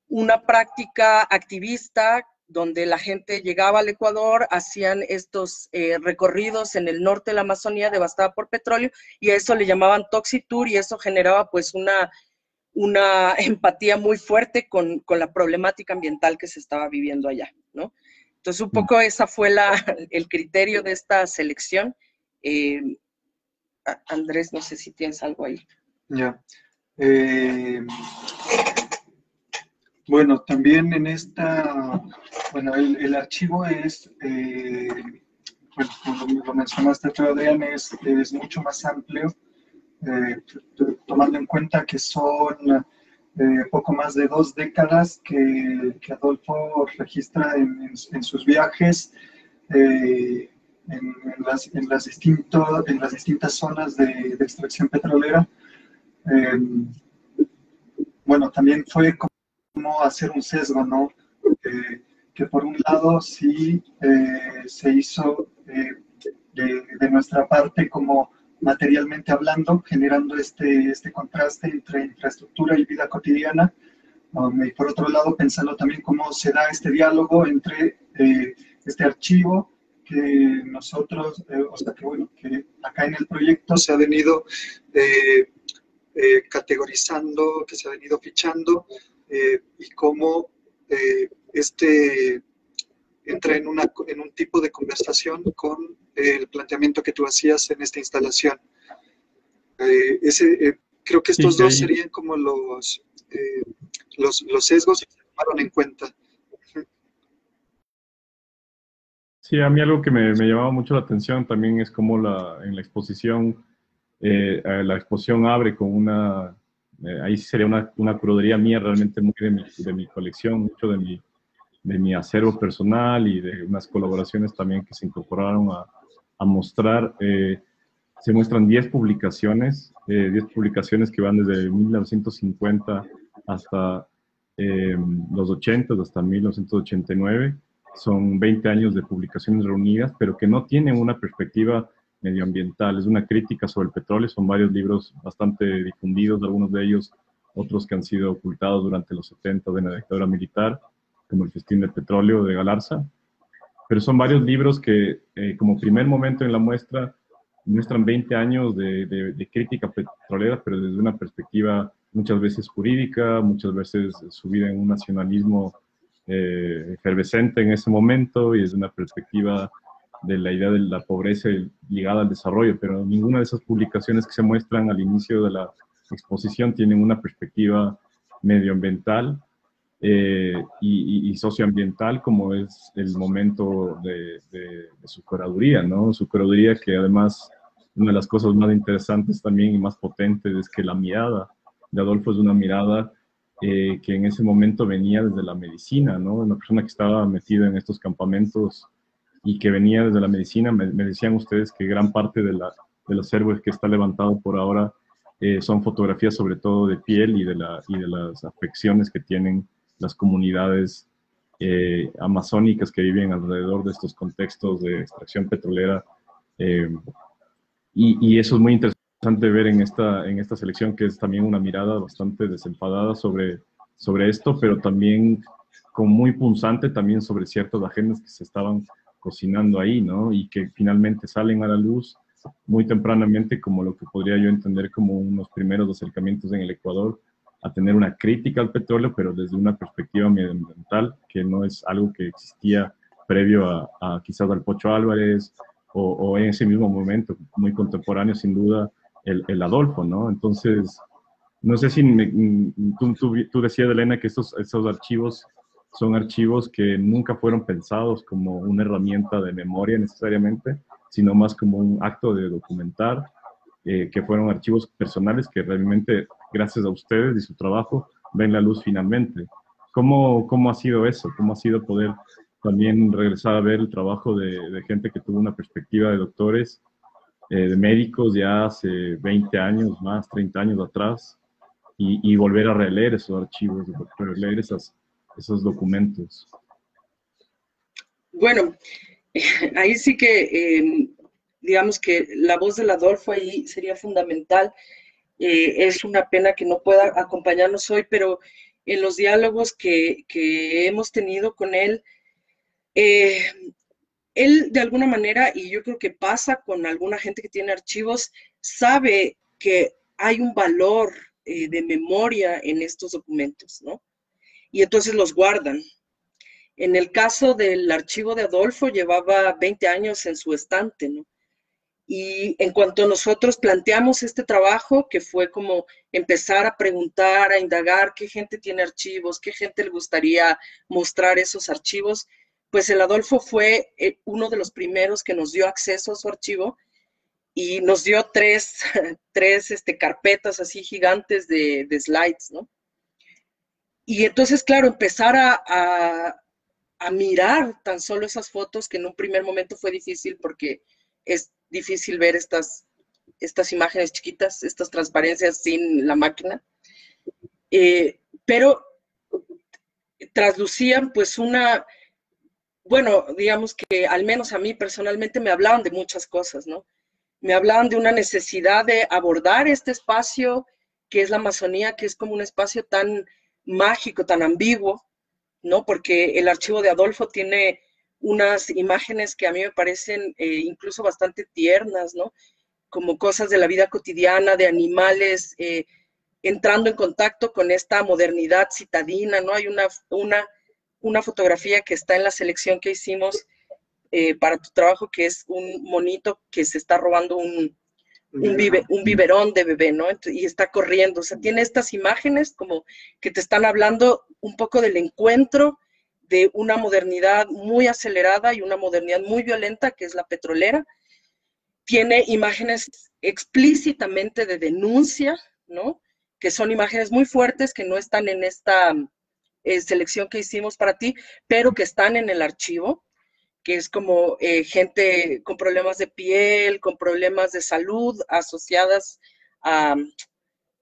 una práctica activista donde la gente llegaba al Ecuador, hacían estos eh, recorridos en el norte de la Amazonía devastada por petróleo y a eso le llamaban Toxitour y eso generaba pues una, una empatía muy fuerte con, con, la problemática ambiental que se estaba viviendo allá, ¿no? Entonces un mm. poco esa fue la, el criterio de esta selección. Eh, Andrés, no sé si tienes algo ahí. Ya. Eh, bueno, también en esta, bueno, el, archivo es, eh, bueno, como lo mencionaste tú, Adrián, es, es mucho más amplio, tomando en cuenta que son eh, poco más de dos décadas que, que Adolfo registra en, en, sus viajes en, las, en, las distinto, en las distintas zonas de, de extracción petrolera. bueno, también fue como hacer un sesgo, ¿no? que por un lado sí eh, se hizo eh, de, nuestra parte como materialmente hablando, generando este, este contraste entre infraestructura y vida cotidiana, y por otro lado pensando también cómo se da este diálogo entre eh, este archivo que nosotros, o sea, que bueno, que acá en el proyecto se ha venido categorizando, que se ha venido fichando eh, y cómo eh, este entra en, una, en un tipo de conversación con el planteamiento que tú hacías en esta instalación. Eh, ese, creo que estos dos serían como los, los, los, sesgos que se tomaron en cuenta. Sí, a mí algo que me, me llamaba mucho la atención también es cómo la, en la exposición, la exposición abre con una eh, ahí sería una, una curaduría mía realmente muy de mi, de mi colección, mucho de mi, de mi acervo personal y de unas colaboraciones también que se incorporaron a, a mostrar. Eh, se muestran 10 publicaciones, 10 eh, publicaciones que van desde 1950 hasta los 80, hasta 1989. Son 20 años de publicaciones reunidas, pero que no tienen una perspectiva medioambiental, es una crítica sobre el petróleo, son varios libros bastante difundidos, algunos de ellos otros que han sido ocultados durante los 70 de la dictadura militar, como El Festín del Petróleo de Galarza, pero son varios libros que eh, como primer momento en la muestra muestran 20 años de, crítica petrolera, pero desde una perspectiva muchas veces jurídica, muchas veces subida en un nacionalismo eh, efervescente en ese momento y desde una perspectiva de la idea de la pobreza ligada al desarrollo, pero ninguna de esas publicaciones que se muestran al inicio de la exposición tienen una perspectiva medioambiental eh, y, socioambiental como es el momento de, su curaduría, ¿no? Su curaduría que además una de las cosas más interesantes también y más potentes es que la mirada de Adolfo es una mirada eh, que en ese momento venía desde la medicina, ¿no? Una persona que estaba metida en estos campamentos y que venía desde la medicina. Me, decían ustedes que gran parte de la, del acervo que está levantado por ahora eh, son fotografías sobre todo de piel y de, la, y de las afecciones que tienen las comunidades eh, amazónicas que viven alrededor de estos contextos de extracción petrolera. Eh, y, eso es muy interesante ver en esta, en esta selección, que es también una mirada bastante desenfadada sobre, sobre esto, pero también como muy punzante también sobre ciertas agendas que se estaban cocinando ahí, ¿no? Y que finalmente salen a la luz muy tempranamente como lo que podría yo entender como unos primeros acercamientos en el Ecuador a tener una crítica al petróleo, pero desde una perspectiva medioambiental, que no es algo que existía previo a, quizás al Pocho Álvarez o, en ese mismo momento, muy contemporáneo sin duda, el, el Adolfo, ¿no? Entonces, no sé si tú, tú, decías, Elena, que estos, estos archivos son archivos que nunca fueron pensados como una herramienta de memoria necesariamente, sino más como un acto de documentar, eh, que fueron archivos personales que realmente, gracias a ustedes y su trabajo, ven la luz finalmente. ¿Cómo, cómo ha sido eso? ¿Cómo ha sido poder también regresar a ver el trabajo de, gente que tuvo una perspectiva de doctores, eh, de médicos ya hace 20 años más, 30 años atrás, y, volver a releer esos archivos, releer esas, esos documentos. Bueno, ahí sí que, em, digamos que la voz del Adolfo ahí sería fundamental. Eh, es una pena que no pueda acompañarnos hoy, pero en los diálogos que, hemos tenido con él, eh, él de alguna manera, y yo creo que pasa con alguna gente que tiene archivos, sabe que hay un valor eh, de memoria en estos documentos, ¿no? Y entonces los guardan. En el caso del archivo de Adolfo, llevaba 20 años en su estante, ¿no? Y en cuanto nosotros planteamos este trabajo, que fue como empezar a preguntar, a indagar qué gente tiene archivos, qué gente le gustaría mostrar esos archivos, pues el Adolfo fue eh, uno de los primeros que nos dio acceso a su archivo y nos dio tres, tres este, carpetas así gigantes de, slides, ¿no? Y entonces, claro, empezar a, a, mirar tan solo esas fotos, que en un primer momento fue difícil porque es difícil ver estas, estas imágenes chiquitas, estas transparencias sin la máquina, eh, pero traslucían pues una, bueno, digamos que al menos a mí personalmente me hablaban de muchas cosas, ¿no? me hablaban de una necesidad de abordar este espacio que es la Amazonía, que es como un espacio tan mágico, tan ambiguo, ¿no? Porque el archivo de Adolfo tiene unas imágenes que a mí me parecen eh, incluso bastante tiernas, ¿no? Como cosas de la vida cotidiana, de animales, eh, entrando en contacto con esta modernidad citadina, ¿no? Hay una, una, una fotografía que está en la selección que hicimos eh, para tu trabajo, que es un monito que se está robando un, un, un biberón de bebé, ¿no? y está corriendo. O sea, tiene estas imágenes como que te están hablando un poco del encuentro de una modernidad muy acelerada y una modernidad muy violenta, que es la petrolera. Tiene imágenes explícitamente de denuncia, ¿no? Que son imágenes muy fuertes que no están en esta eh, selección que hicimos para ti, pero que están en el archivo que es como eh, gente con problemas de piel, con problemas de salud asociadas a,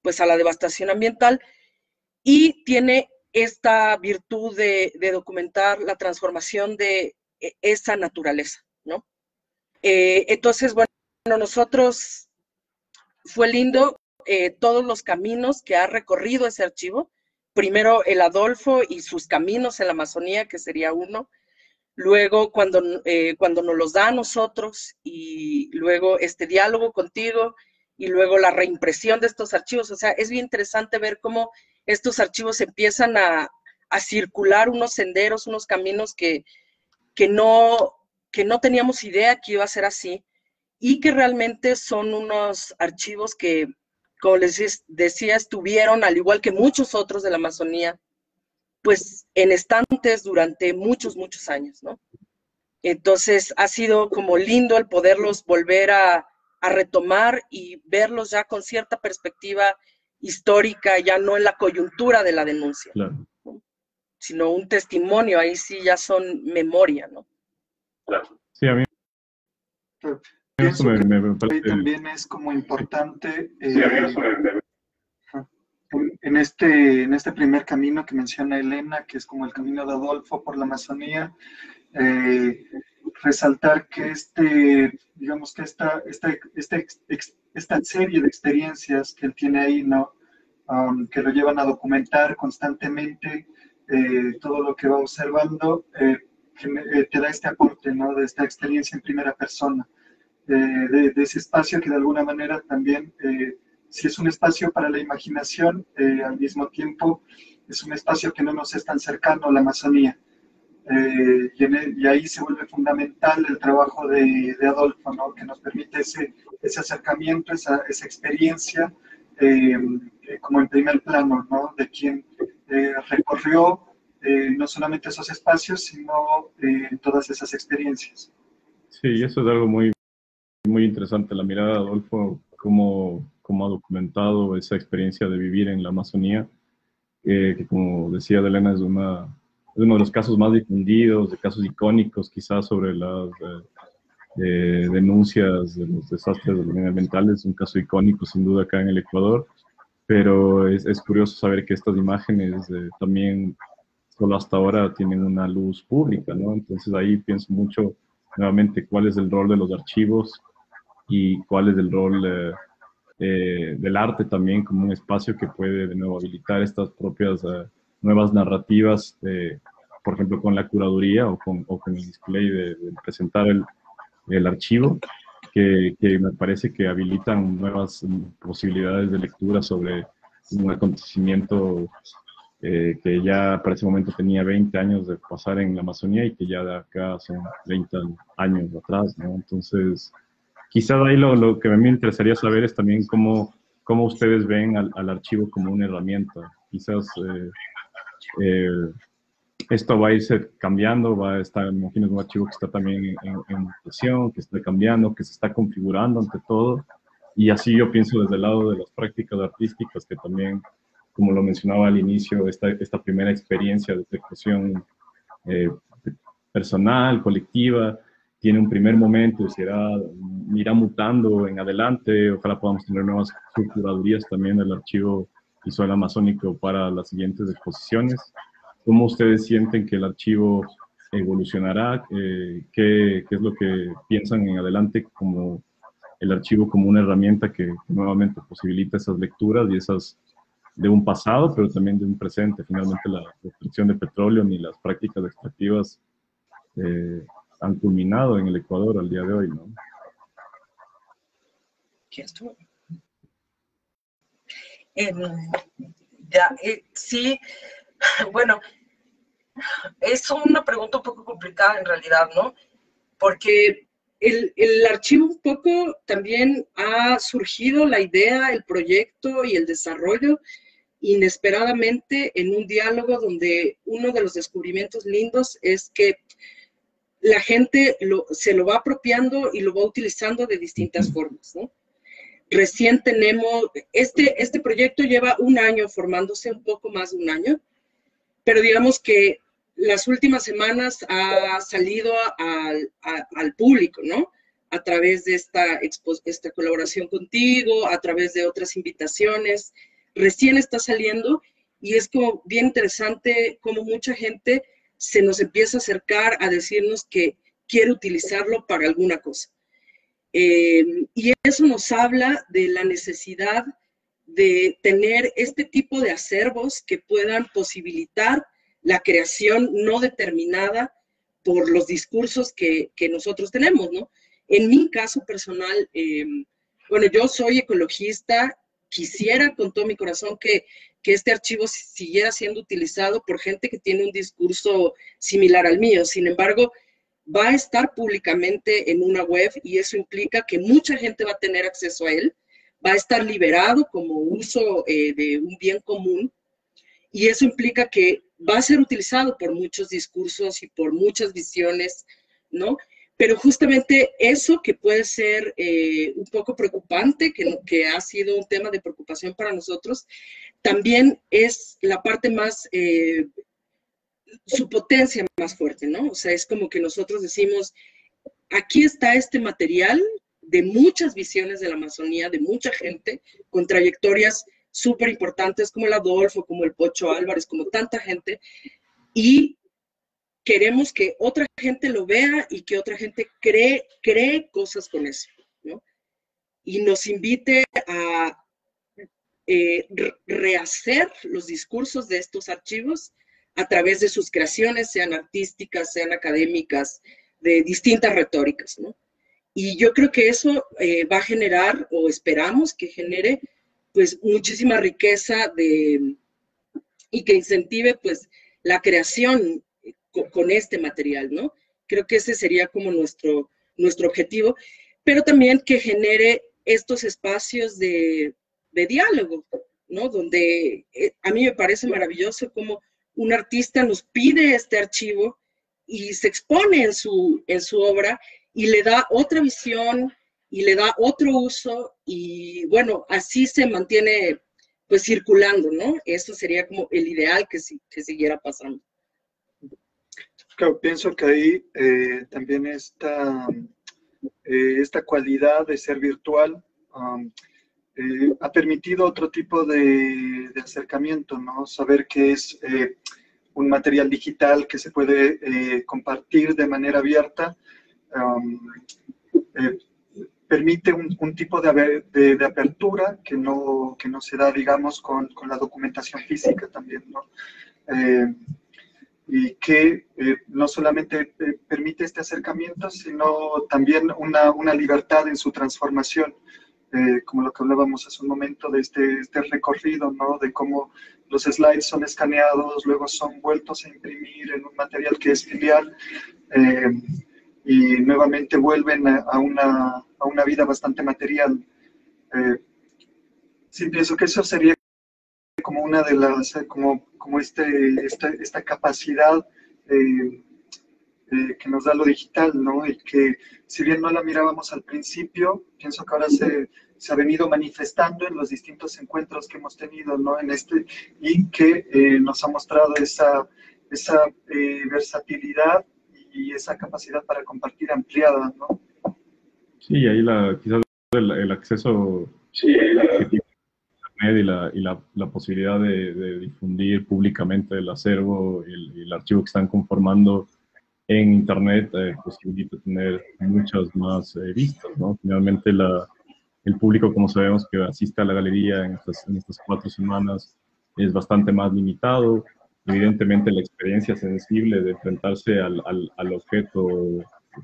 pues a la devastación ambiental y tiene esta virtud de, documentar la transformación de e, esa naturaleza, ¿no? Eh, entonces, bueno, nosotros fue lindo eh, todos los caminos que ha recorrido ese archivo. Primero el Adolfo y sus caminos en la Amazonía, que sería uno, luego cuando, eh, cuando nos los da a nosotros y luego este diálogo contigo y luego la reimpresión de estos archivos. O sea, es bien interesante ver cómo estos archivos empiezan a, circular unos senderos, unos caminos que, que, no, que no teníamos idea que iba a ser así y que realmente son unos archivos que, como les decía, estuvieron, al igual que muchos otros de la Amazonía, pues en estantes durante muchos, muchos años, ¿no? Entonces ha sido como lindo el poderlos volver a, retomar y verlos ya con cierta perspectiva histórica, ya no en la coyuntura de la denuncia, sino un testimonio, ahí sí ya son memoria, ¿no? Claro. Sí, a mí. también es como importante. sí, a mí eh, en este, en este primer camino que menciona Elena, que es como el camino de Adolfo por la Amazonía, eh, resaltar que este, digamos que esta, esta, esta, esta, serie de experiencias que él tiene ahí, ¿no? Um, que lo llevan a documentar constantemente, todo lo que va observando, te da este aporte, ¿no? De esta experiencia en primera persona, de, de, ese espacio que de alguna manera también, si es un espacio para la imaginación, al mismo tiempo es un espacio que no nos es tan cercano a la Amazonía. Eh, y, ahí se vuelve fundamental el trabajo de, Adolfo, ¿no? que nos permite ese, ese acercamiento, esa, esa experiencia eh, como en primer plano, ¿no? de quien eh, recorrió no solamente esos espacios, sino todas esas experiencias. Sí, eso es algo muy, muy interesante, la mirada de Adolfo, cómo, cómo ha documentado esa experiencia de vivir en la Amazonía, que como decía Elena es una uno de los casos más difundidos, de casos icónicos quizás sobre las eh, eh, denuncias de los desastres ambientales, un caso icónico sin duda acá en el Ecuador, pero es, es curioso saber que estas imágenes eh, también solo hasta ahora tienen una luz pública, ¿no? Entonces ahí pienso mucho nuevamente cuál es el rol de los archivos y cuál es el rol del arte también como un espacio que puede de nuevo habilitar estas propias nuevas narrativas, por ejemplo, con la curaduría o con, el display de, presentar el, archivo, que, me parece que habilitan nuevas posibilidades de lectura sobre un acontecimiento eh, que ya para ese momento tenía 20 años de pasar en la Amazonía y que ya de acá son 30 años atrás, ¿no? Entonces, quizás ahí lo, que a mí me interesaría saber es también cómo, ustedes ven al, al archivo como una herramienta. Quizás eh, eh, esto va a irse cambiando, va a estar, me imagino, un archivo que está también en, en mutación, que está cambiando, que se está configurando ante todo. Y así yo pienso desde el lado de las prácticas artísticas, que también, como lo mencionaba al inicio, esta, esta primera experiencia de ejecución eh, personal, colectiva, tiene un primer momento y se irá, mutando en adelante. Ojalá podamos tener nuevas curadurías también del archivo visual amazónico para las siguientes exposiciones. ¿Cómo ustedes sienten que el archivo evolucionará? Eh, ¿qué, ¿qué, es lo que piensan en adelante como el archivo como una herramienta que, nuevamente posibilita esas lecturas y esas de un pasado, pero también de un presente? Finalmente la extracción de petróleo ni las prácticas extractivas eh, han culminado en el Ecuador al día de hoy, ¿no? Ya, eh, sí, bueno, es una pregunta un poco complicada en realidad, ¿no? Porque el, el, archivo un poco también ha surgido la idea, el proyecto y el desarrollo inesperadamente en un diálogo donde uno de los descubrimientos lindos es que la gente lo, se lo va apropiando y lo va utilizando de distintas formas, ¿no? Recién tenemos, este, este proyecto lleva un año formándose, un poco más de un año, pero digamos que las últimas semanas ha salido al, al público, ¿no? A través de esta, esta colaboración contigo, a través de otras invitaciones. Recién está saliendo y es como bien interesante como mucha gente se nos empieza a acercar a decirnos que quiere utilizarlo para alguna cosa. Eh, y eso nos habla de la necesidad de tener este tipo de acervos que puedan posibilitar la creación no determinada por los discursos que, nosotros tenemos, ¿no? En mi caso personal, eh, bueno, yo soy ecologista, quisiera con todo mi corazón que, que este archivo siguiera siendo utilizado por gente que tiene un discurso similar al mío. Sin embargo, va a estar públicamente en una web y eso implica que mucha gente va a tener acceso a él, va a estar liberado como uso eh, de un bien común y eso implica que va a ser utilizado por muchos discursos y por muchas visiones, ¿no? Pero justamente eso que puede ser eh, un poco preocupante, que, ha sido un tema de preocupación para nosotros, también es la parte más eh, su potencia más fuerte, ¿no? O sea, es como que nosotros decimos, aquí está este material de muchas visiones de la Amazonía, de mucha gente, con trayectorias súper importantes como el Adolfo, como el Pocho Álvarez, como tanta gente, y queremos que otra gente lo vea y que otra gente cree, cree cosas con eso, ¿no? Y nos invite a eh, rehacer los discursos de estos archivos a través de sus creaciones, sean artísticas, sean académicas, de distintas retóricas, ¿no? Y yo creo que eso eh, va a generar, o esperamos que genere, pues muchísima riqueza de, y que incentive, pues, la creación con, este material, ¿no? Creo que ese sería como nuestro, nuestro objetivo, pero también que genere estos espacios de, de diálogo, ¿no? Donde eh, a mí me parece maravilloso como un artista nos pide este archivo y se expone en su, en su obra y le da otra visión y le da otro uso y bueno, así se mantiene pues circulando, ¿no? Eso sería como el ideal que, que siguiera pasando. Claro, pienso que ahí eh, también esta, eh, esta cualidad de ser virtual eh, ha permitido otro tipo de, acercamiento, ¿no? Saber que es eh, un material digital que se puede eh, compartir de manera abierta, um, permite un, tipo de, de, apertura que no, que no se da, digamos, con, con la documentación física también, ¿no? y que no solamente permite este acercamiento, sino también una, una libertad en su transformación. Eh, como lo que hablábamos hace un momento, de este, este recorrido, ¿no? De cómo los slides son escaneados, luego son vueltos a imprimir en un material que es filial eh, y nuevamente vuelven a, una, a, una, vida bastante material. Eh, sí, pienso que eso sería como una de las, como, como este, esta, esta capacidad que nos da lo digital, ¿no? Y que si bien no la mirábamos al principio, pienso que ahora se, se ha venido manifestando en los distintos encuentros que hemos tenido, ¿no? En este, y que eh, nos ha mostrado esa, esa eh, versatilidad y esa capacidad para compartir ampliada, ¿no? Sí, ahí la, quizás el, acceso sí, la, y, la, y la, la posibilidad de, difundir públicamente el acervo y el, archivo que están conformando en Internet eh, posibilita tener muchas más eh, vistas, ¿no? Finalmente la, el público, como sabemos, que asiste a la galería en estas, en estas cuatro semanas es bastante más limitado. Evidentemente la experiencia sensible de enfrentarse al, al, al objeto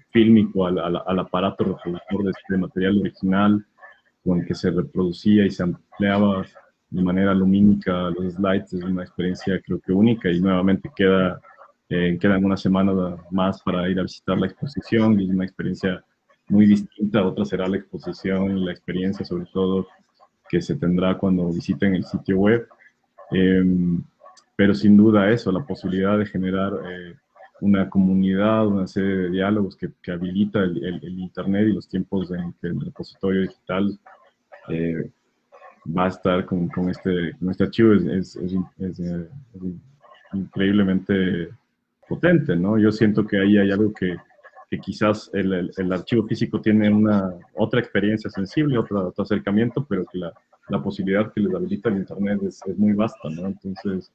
fílmico, al, al, aparato reproductor de este material original con el que se reproducía y se ampliaba de manera lumínica los slides es una experiencia creo que única y nuevamente queda eh, quedan unas semanas más para ir a visitar la exposición y es una experiencia muy distinta. Otra será la exposición la experiencia, sobre todo, que se tendrá cuando visiten el sitio web. Em, pero sin duda eso, la posibilidad de generar eh, una comunidad, una serie de diálogos que, que habilita el, el, Internet y los tiempos en que el repositorio digital eh, va a estar con, con, este, con este archivo es, es, es, es increíblemente potente, ¿no? Yo siento que ahí hay algo que, que quizás el, el, archivo físico tiene una otra experiencia sensible, otro acercamiento, pero que la, la, posibilidad que les habilita el Internet es, es, muy vasta, ¿no? Entonces,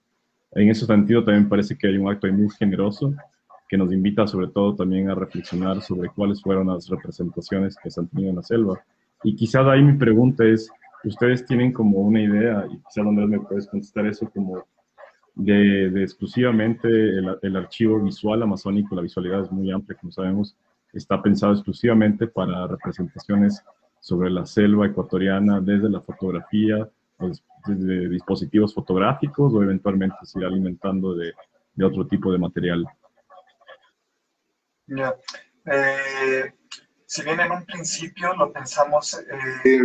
en ese sentido también parece que hay un acto muy generoso que nos invita sobre todo también a reflexionar sobre cuáles fueron las representaciones que se han tenido en la selva. Y quizás ahí mi pregunta es, ustedes tienen como una idea, y quizás Andrés me puedes contestar eso como de, exclusivamente el, archivo visual amazónico, la visualidad es muy amplia, como sabemos, está pensado exclusivamente para representaciones sobre la selva ecuatoriana desde la fotografía, pues, desde dispositivos fotográficos o eventualmente se irá alimentando de, otro tipo de material. Eh, si bien en un principio lo pensamos, eh,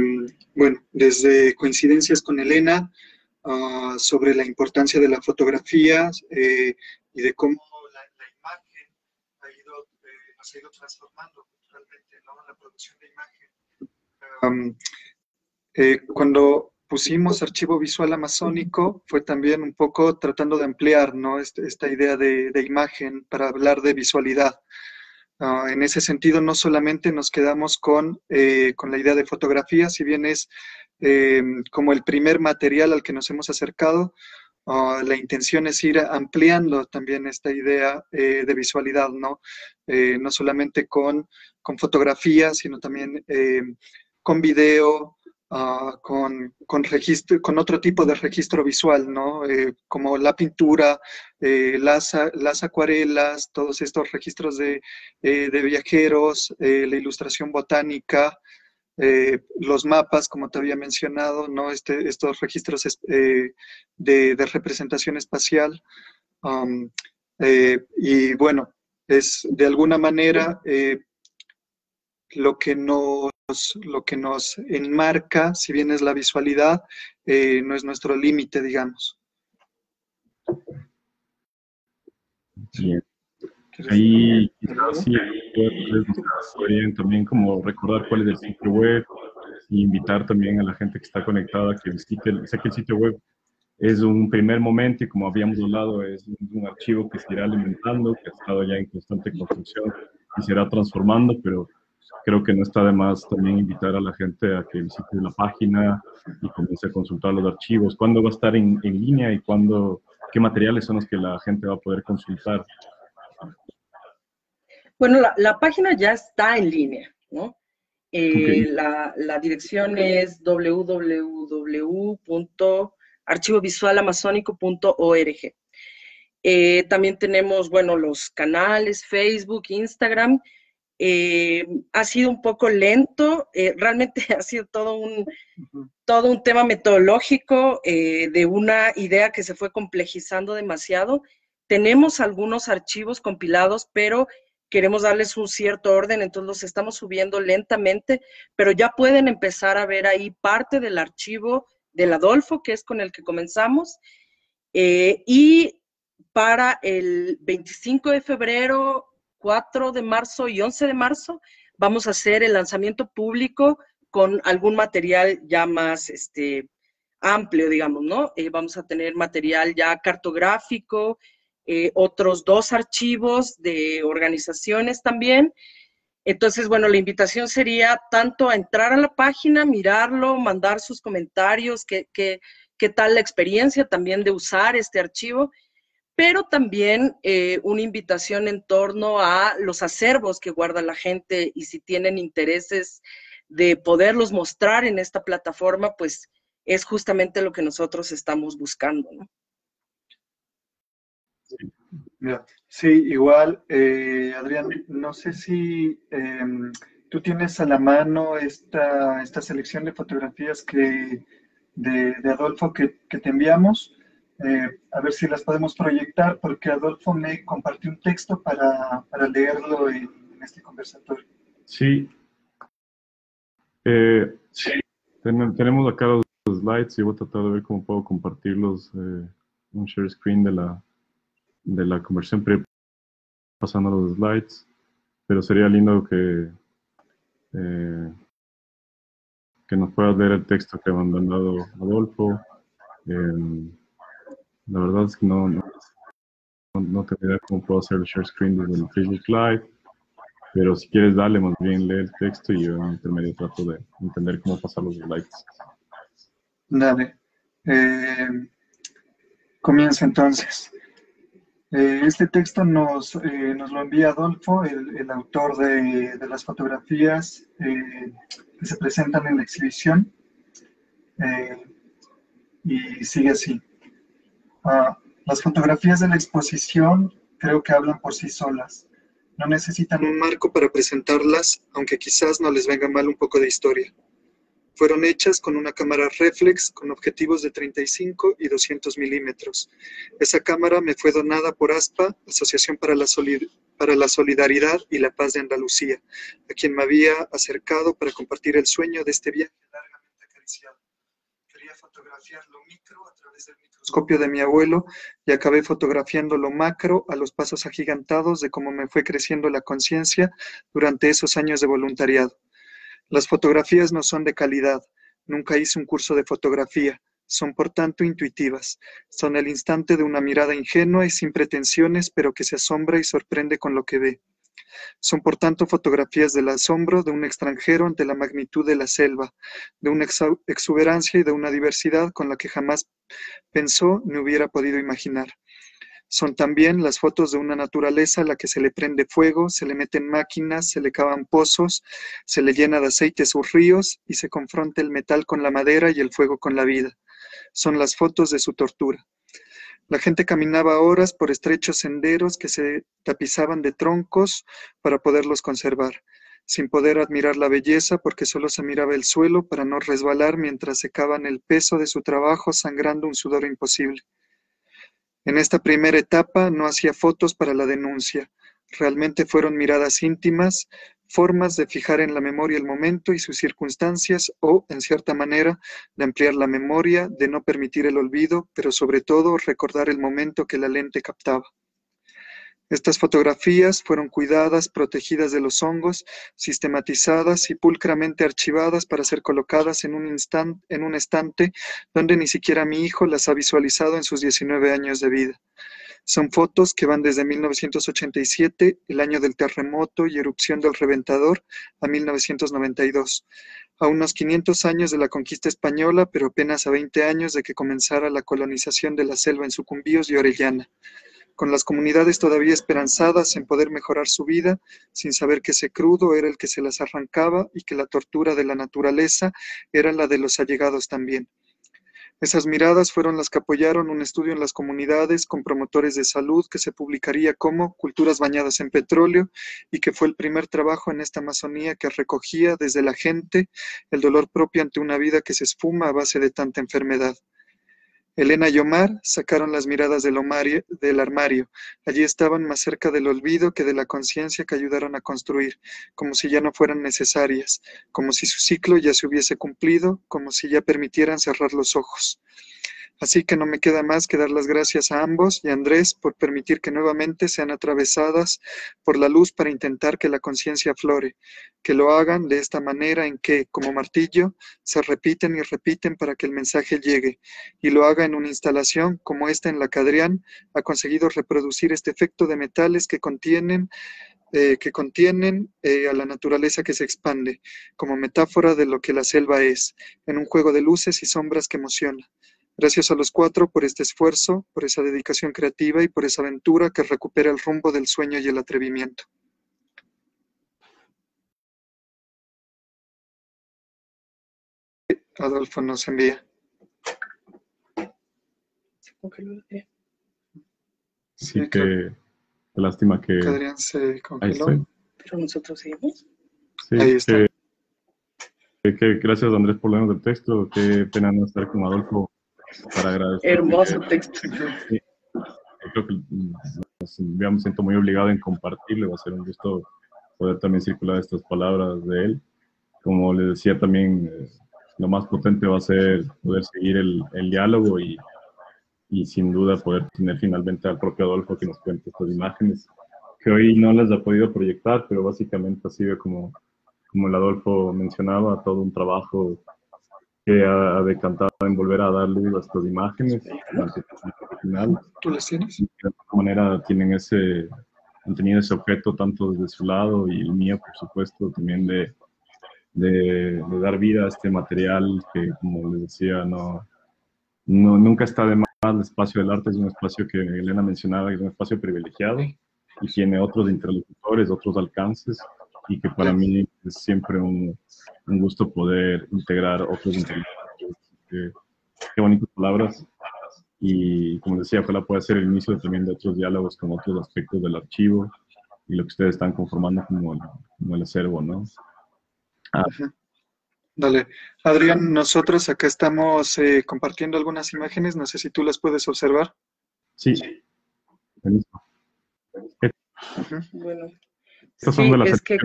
bueno, desde coincidencias con Elena, Ah, sobre la importancia de la fotografía eh, y de cómo la, imagen ha ido, eh, nos ha ido transformando culturalmente, ¿no? La producción de imagen. Eh, cuando pusimos archivo visual amazónico, fue también un poco tratando de ampliar ¿no? Este, esta idea de, de, imagen para hablar de visualidad. Uh, en ese sentido, no solamente nos quedamos con, con la idea de fotografía, si bien es eh, como el primer material al que nos hemos acercado. Ah, la intención es ir ampliando también esta idea eh, de visualidad, ¿no? Eh, no solamente con, con fotografía, sino también con video, ah, con, con, registro, con otro tipo de registro visual, ¿no? Eh, como la pintura, eh, las, las, acuarelas, todos estos registros de, eh, de viajeros, la ilustración botánica, los mapas, como te había mencionado, ¿no? Este, estos registros de, de, representación espacial. Um, y bueno, es de alguna manera lo que nos, lo que nos enmarca, si bien es la visualidad, eh, no es nuestro límite, digamos. Ahí quizás sí podrían también como recordar cuál es el sitio web y invitar también a la gente que está conectada a que visite, sé que el sitio web es un primer momento y como habíamos hablado es un archivo que se irá alimentando, que ha estado ya en constante construcción y se irá transformando, pero creo que no está de más también invitar a la gente a que visite la página y comience a consultar los archivos. ¿Cuándo va a estar en, en línea y cuándo, qué materiales son los que la gente va a poder consultar? Bueno, la, la página ya está en línea, ¿no? Eh, la, la, dirección es www.archivovisualamazónico.org. Eh, también tenemos, bueno, los canales Facebook, Instagram eh, ha sido un poco lento, eh, realmente ha sido todo un, todo un tema metodológico eh, de una idea que se fue complejizando demasiado. Tenemos algunos archivos compilados, pero queremos darles un cierto orden, entonces los estamos subiendo lentamente, pero ya pueden empezar a ver ahí parte del archivo del Adolfo, que es con el que comenzamos. y para el 25 de febrero 4 de marzo y 11 de marzo vamos a hacer el lanzamiento público con algún material ya más este, amplio, digamos, ¿no? Eh, vamos a tener material ya cartográfico, eh, otros dos archivos de organizaciones también. Entonces, bueno, la invitación sería tanto a entrar a la página, mirarlo, mandar sus comentarios, qué, qué, qué tal la experiencia también de usar este archivo pero también eh, una invitación en torno a los acervos que guarda la gente y si tienen intereses de poderlos mostrar en esta plataforma, pues es justamente lo que nosotros estamos buscando. ¿no? Sí, igual, eh, Adrián, no sé si em, tú tienes a la mano esta, esta selección de fotografías que, de, Adolfo que, que te enviamos. Eh, a ver si las podemos proyectar, porque Adolfo me compartió un texto para, para leerlo en, este conversatorio. Sí. Eh, sí. tenemos acá los slides y voy a tratar de ver cómo puedo compartirlos, eh, un share screen de la, de la conversión pasando los slides, pero sería lindo que, eh, que nos puedas leer el texto que ha mandado Adolfo. La verdad es que no, no, no tengo idea cómo puedo hacer el share screen desde el Facebook Live, pero si quieres darle más bien lee el texto y yo en intermedio trato de entender cómo pasar los slides. Dale. Eh, comienza entonces. Eh, este texto nos, eh, nos, lo envía Adolfo, el, el autor de, de, las fotografías que se presentan en la exhibición. y sigue así. Ah, las fotografías de la exposición creo que hablan por sí solas. No necesitan un marco para presentarlas, aunque quizás no les venga mal un poco de historia. Fueron hechas con una cámara reflex con objetivos de 35 y 200 milímetros. Esa cámara me fue donada por ASPA, Asociación para la, para la Solidaridad y la Paz de Andalucía, a quien me había acercado para compartir el sueño de este viaje largamente acariciado. Fotografiar lo micro a través del copio de mi abuelo y acabé fotografiando lo macro a los pasos agigantados de cómo me fue creciendo la conciencia durante esos años de voluntariado. Las fotografías no son de calidad, nunca hice un curso de fotografía, son por tanto intuitivas, son el instante de una mirada ingenua y sin pretensiones, pero que se asombra y sorprende con lo que ve. Son por tanto fotografías del asombro de un extranjero ante la magnitud de la selva, de una exuberancia y de una diversidad con la que jamás pensó ni hubiera podido imaginar. Son también las fotos de una naturaleza a la que se le prende fuego, se le meten máquinas, se le cavan pozos, se le llena de aceite sus ríos y se confronta el metal con la madera y el fuego con la vida. Son las fotos de su tortura. La gente caminaba horas por estrechos senderos que se tapizaban de troncos para poderlos conservar, sin poder admirar la belleza porque solo se miraba el suelo para no resbalar mientras secaban el peso de su trabajo sangrando un sudor imposible. En esta primera etapa no hacía fotos para la denuncia. Realmente fueron miradas íntimas, formas de fijar en la memoria el momento y sus circunstancias o, en cierta manera, de ampliar la memoria, de no permitir el olvido, pero sobre todo recordar el momento que la lente captaba. Estas fotografías fueron cuidadas, protegidas de los hongos, sistematizadas y pulcramente archivadas para ser colocadas en un, en un estante donde ni siquiera mi hijo las ha visualizado en sus 19 años de vida. Son fotos que van desde 1987, el año del terremoto y erupción del reventador, a 1992, a unos 500 años de la conquista española, pero apenas a 20 años de que comenzara la colonización de la selva en Sucumbíos y Orellana con las comunidades todavía esperanzadas en poder mejorar su vida, sin saber que ese crudo era el que se las arrancaba y que la tortura de la naturaleza era la de los allegados también. Esas miradas fueron las que apoyaron un estudio en las comunidades con promotores de salud que se publicaría como Culturas bañadas en petróleo y que fue el primer trabajo en esta Amazonía que recogía desde la gente el dolor propio ante una vida que se esfuma a base de tanta enfermedad. Elena y Omar sacaron las miradas del, armario. Allí estaban más cerca del olvido que de la conciencia que ayudaron a construir, como si ya no fueran necesarias, como si su ciclo ya se hubiese cumplido, como si ya permitieran cerrar los ojos. Así que no me queda más que dar las gracias a ambos y a Andrés por permitir que nuevamente sean atravesadas por la luz para intentar que la conciencia flore, que lo hagan de esta manera en que, como martillo, se repiten y repiten para que el mensaje llegue, y lo haga en una instalación como esta en la que Adrián ha conseguido reproducir este efecto de metales que contienen eh, que contienen eh, a la naturaleza que se expande, como metáfora de lo que la selva es, en un juego de luces y sombras que emociona. Gracias a los cuatro por este esfuerzo, por esa dedicación creativa y por esa aventura que recupera el rumbo del sueño y el atrevimiento. Adolfo nos envía. Sí, que lástima que... Adrián se congeló. Pero nosotros seguimos. Sí, Ahí está. Que, gracias Andrés por leernos el texto. Qué pena no estar con Adolfo para agradecer. Hermoso texto. creo que mm, me siento muy obligado en compartirle, va a ser un gusto poder también circular estas palabras de él. Como le decía también, eh, lo más potente va a ser poder seguir el, el diálogo y, y, sin duda poder tener finalmente al propio Adolfo que nos cuente estas imágenes, que hoy no las ha podido proyectar, pero básicamente ha sido como, como el Adolfo mencionaba, todo un trabajo que ha decantado en volver a dar luz a estas imágenes final. ¿Tú las tienes? De alguna manera tienen ese, han tenido ese objeto tanto desde su lado y el mío, por supuesto, también de, de, dar vida a este material que, como les decía, no, no, nunca está de más. El espacio del arte es un espacio que Elena mencionaba, es un espacio privilegiado y tiene otros interlocutores, otros alcances y que para mí es siempre un, un gusto poder integrar otros interlocutores. qué bonitas palabras. Y como decía, ojalá pueda ser el inicio también de otros diálogos con otros aspectos del archivo y lo que ustedes están conformando como el, como el acervo, ¿no? Ah. Dale. Adrián, nosotros acá estamos eh, compartiendo algunas imágenes, no sé si tú las puedes observar. Sí. Bueno, estas son de la es que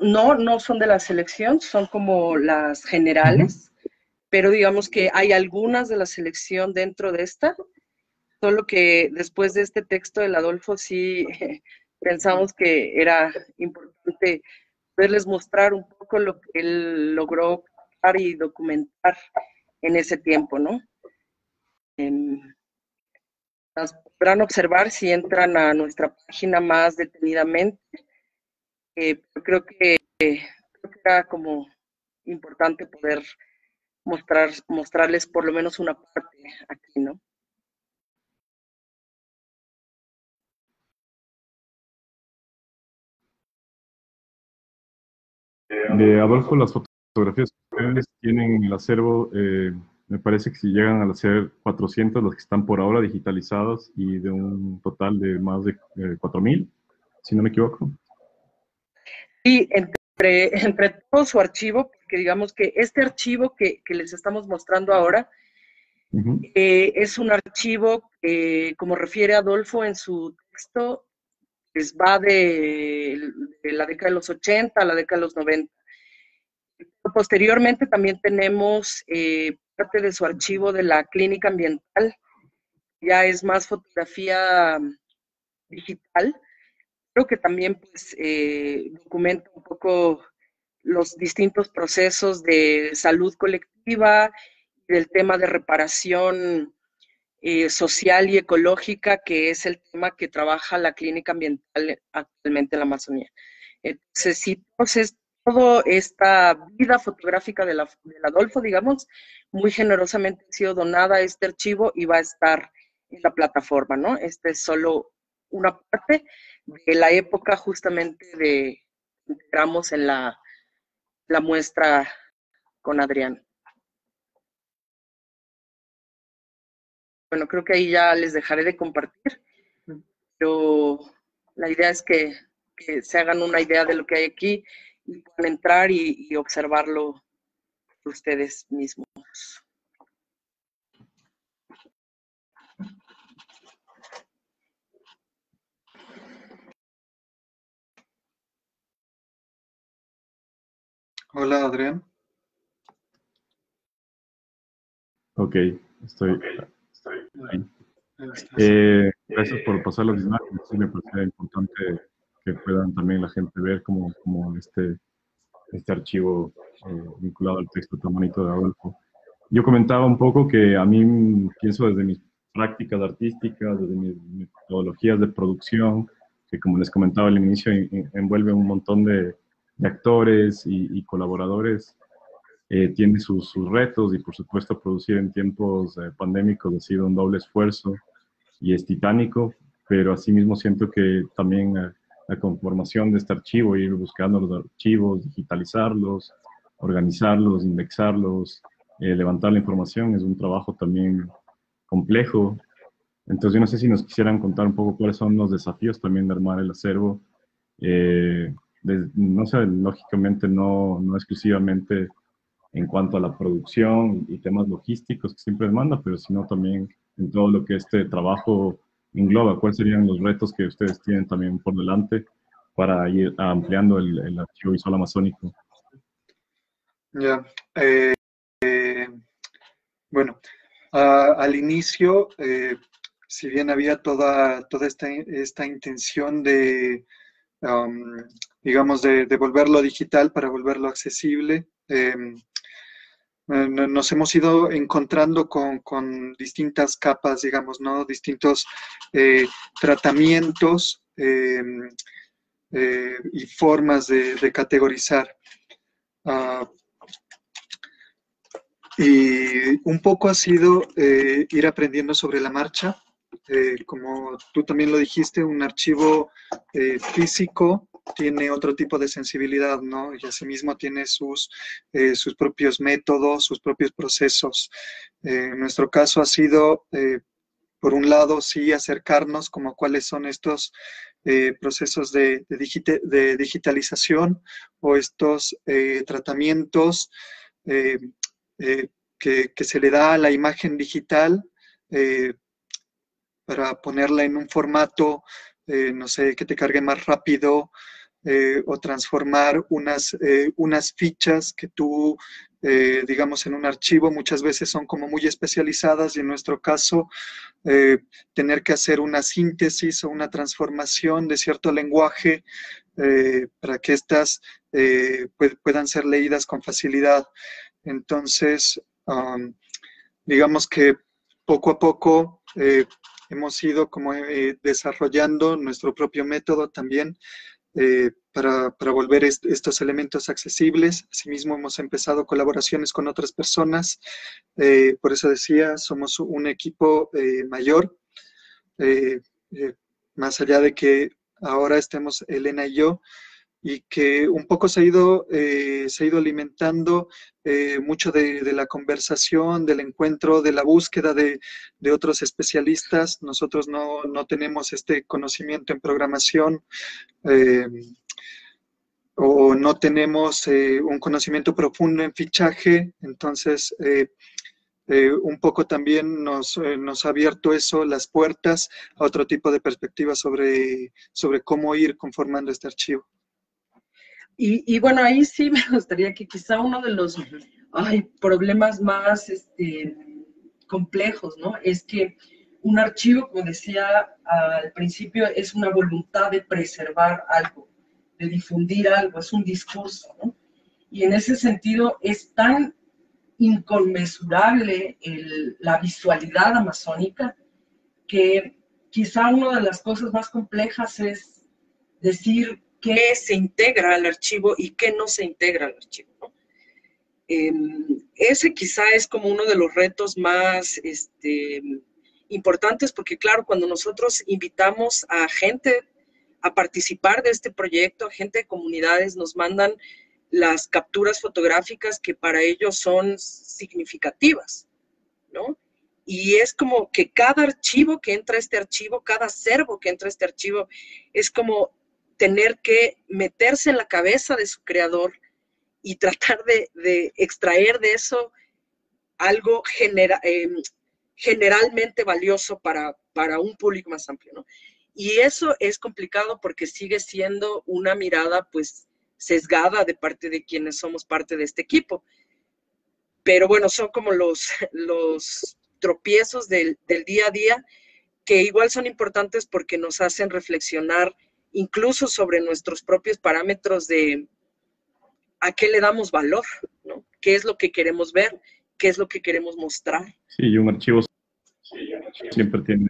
no, no son de la selección, son como las generales, pero digamos que hay algunas de la selección dentro de esta, solo que después de este texto del Adolfo sí pensamos que era importante verles mostrar un poco lo que él logró y documentar en ese tiempo, ¿no? las podrán observar si entran a nuestra página más detenidamente eh, creo, que, eh, creo que era como importante poder mostrar, mostrarles por lo menos una parte aquí, ¿no? De Adolfo, las fotografías que tienen en el acervo, eh, me parece que si llegan a ser 400 las que están por ahora digitalizadas y de un total de más de eh, 4.000, si no me equivoco. Sí, entre, entre todo su archivo, porque digamos que este archivo que, que les estamos mostrando ahora eh, es un archivo que, como refiere Adolfo en su texto, pues va de, de, la década de los 80 a la década de los 90. Posteriormente también tenemos eh, parte de su archivo de la clínica ambiental, ya es más fotografía digital, creo que también pues, eh, documenta un poco los distintos procesos de salud colectiva, del tema de reparación eh, social y ecológica, que es el tema que trabaja la clínica ambiental actualmente en la Amazonía. Entonces, sí, entonces, toda esta vida fotográfica de del Adolfo, digamos, muy generosamente ha sido donada a este archivo y va a estar en la plataforma, ¿no? Este es solo una parte de la época justamente de entramos en la, la muestra con Adrián. Bueno, creo que ahí ya les dejaré de compartir, pero la idea es que, que se hagan una idea de lo que hay aquí y puedan entrar y, y observarlo ustedes mismos. Hola, Adrián. Ok, estoy, estoy ahí. Eh, gracias por pasar las imágenes. Sí, me parece importante que puedan también la gente ver cómo, cómo este, este archivo eh, vinculado al texto tan bonito de Adolfo. Yo comentaba un poco que a mí pienso desde mis prácticas artísticas, desde mis metodologías de producción, que como les comentaba al inicio, envuelve un montón de, de actores y, y colaboradores eh, tiene sus, sus, retos y por supuesto producir en tiempos eh, pandémicos ha sido un doble esfuerzo y es titánico, pero asimismo siento que también eh, la conformación de este archivo, ir buscando los archivos, digitalizarlos, organizarlos, indexarlos, eh, levantar la información es un trabajo también complejo. Entonces yo no sé si nos quisieran contar un poco cuáles son los desafíos también de armar el acervo. Eh, no sé, lógicamente no, no exclusivamente en cuanto a la producción y temas logísticos que siempre demanda, pero sino también en todo lo que este trabajo engloba. ¿Cuáles serían los retos que ustedes tienen también por delante para ir ampliando el, el archivo visual amazónico? Ya, eh, eh, bueno, uh, al inicio, eh, si bien había toda, toda esta, esta intención de digamos, de, de, volverlo digital para volverlo accesible. Eh, nos hemos ido encontrando con, con, distintas capas, digamos, ¿no? Distintos eh, tratamientos eh, y formas de, categorizar. Uh, y un poco ha sido ir aprendiendo sobre la marcha. Como tú también lo dijiste, un archivo físico tiene otro tipo de sensibilidad, ¿no? Y asimismo tiene sus, eh, sus propios métodos, sus propios procesos. Eh, en nuestro caso ha sido, eh, por un lado, sí acercarnos como cuáles son estos eh, procesos de, de, digitalización o estos tratamientos que, que, se le da a la imagen digital para ponerla en un formato eh, no sé, que te cargue más rápido eh, o transformar unas, eh, unas fichas que tú, digamos, en un archivo muchas veces son como muy especializadas y en nuestro caso tener que hacer una síntesis o una transformación de cierto lenguaje para que éstas puedan ser leídas con facilidad. Entonces, digamos que poco a poco hemos ido como eh, desarrollando nuestro propio método también eh, para, para, volver est estos elementos accesibles. Asimismo, hemos empezado colaboraciones con otras personas. Eh, por eso decía, somos un equipo eh, mayor. Eh, más allá de que ahora estemos Elena y yo, y que un poco se ha ido, eh, se ha ido alimentando eh, mucho de, la conversación, del encuentro, de la búsqueda de, otros especialistas. Nosotros no, tenemos este conocimiento en programación eh, o no tenemos un conocimiento profundo en fichaje, entonces un poco también nos, nos, ha abierto eso, las puertas a otro tipo de perspectiva sobre, sobre cómo ir conformando este archivo. Y, bueno, ahí sí me gustaría que quizá uno de los problemas más este, complejos, ¿no? Es que un archivo, como decía al principio, es una voluntad de preservar algo, de difundir algo, es un discurso, ¿no? Y en ese sentido es tan inconmensurable la visualidad amazónica que quizá una de las cosas más complejas es decir qué se integra al archivo y qué no se integra al archivo. Em, ese quizá es como uno de los retos más este, importantes porque claro, cuando nosotros invitamos a gente a participar de este proyecto, a gente de comunidades, nos mandan las capturas fotográficas que para ellos son significativas, ¿no? Y es como que cada archivo que entra a este archivo, cada acervo que entra a este archivo, es como tener que meterse en la cabeza de su creador y tratar de, extraer de eso algo em, generalmente valioso para, para un público más amplio, ¿no? Y eso es complicado porque sigue siendo una mirada, pues, sesgada de parte de quienes somos parte de este equipo. Pero bueno, son como los, los tropiezos del, del día a día que igual son importantes porque nos hacen reflexionar incluso sobre nuestros propios parámetros de a qué le damos valor, ¿no? ¿Qué es lo que queremos ver? ¿Qué es lo que queremos mostrar? Sí, y un archivo siempre tiene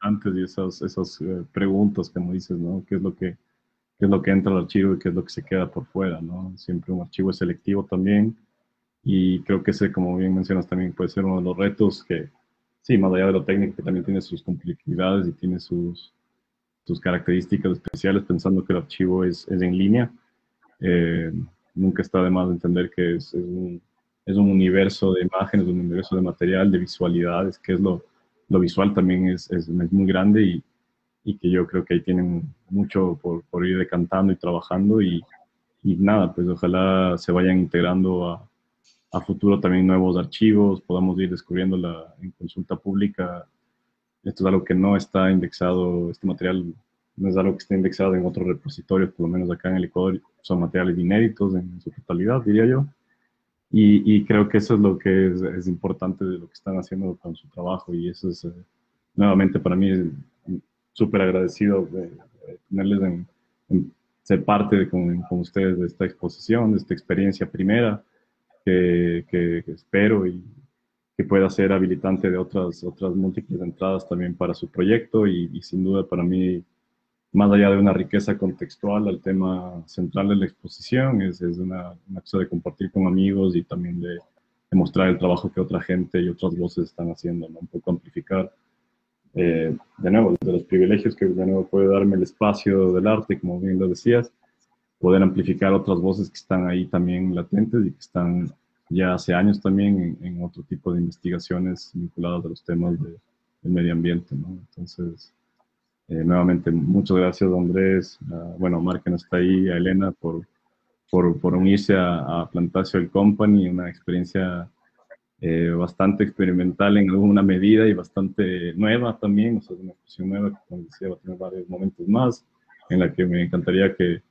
antes y esas, esas eh, preguntas, como dices, ¿no? ¿Qué es lo que qué es lo que entra al archivo y qué es lo que se queda por fuera, ¿no? Siempre un archivo es selectivo también y creo que ese, como bien mencionas, también puede ser uno de los retos que, sí, más allá de lo técnico, que también tiene sus complejidades y tiene sus, sus características especiales pensando que el archivo es, es en línea. Eh, nunca está de más entender que es, es, un, es, un, universo de imágenes, un universo de material, de visualidades, que es lo, lo visual también es, es, muy grande y, y, que yo creo que ahí tienen mucho por, por ir decantando y trabajando y, y, nada, pues ojalá se vayan integrando a, a futuro también nuevos archivos, podamos ir descubriendo la, en consulta pública esto es algo que no está indexado, este material no es algo que esté indexado en otros repositorios, por lo menos acá en el Ecuador, son materiales inéditos en su totalidad, diría yo. Y, creo que eso es lo que es, importante de lo que están haciendo con su trabajo y eso es, eh, nuevamente, para mí súper agradecido de, tenerles en, ser parte de, con, ustedes de esta exposición, de esta experiencia primera, que, que espero y que pueda ser habilitante de otras, otras múltiples entradas también para su proyecto y, sin duda para mí, más allá de una riqueza contextual, el tema central de la exposición es, es una, una, cosa de compartir con amigos y también de, mostrar el trabajo que otra gente y otras voces están haciendo, ¿no? un poco amplificar. Eh, de nuevo, de los privilegios que de nuevo puede darme el espacio del arte, como bien lo decías, poder amplificar otras voces que están ahí también latentes y que están ya hace años también en, otro tipo de investigaciones vinculadas a los temas de, del medio ambiente, ¿no? Entonces, eh, nuevamente, muchas gracias, Andrés, bueno, Omar que no está ahí, a Elena por, por, por unirse a, a Plantacio Company, una experiencia eh, bastante experimental en alguna medida y bastante nueva también, o sea, una expresión nueva que, como decía, va a tener varios momentos más, en la que me encantaría que,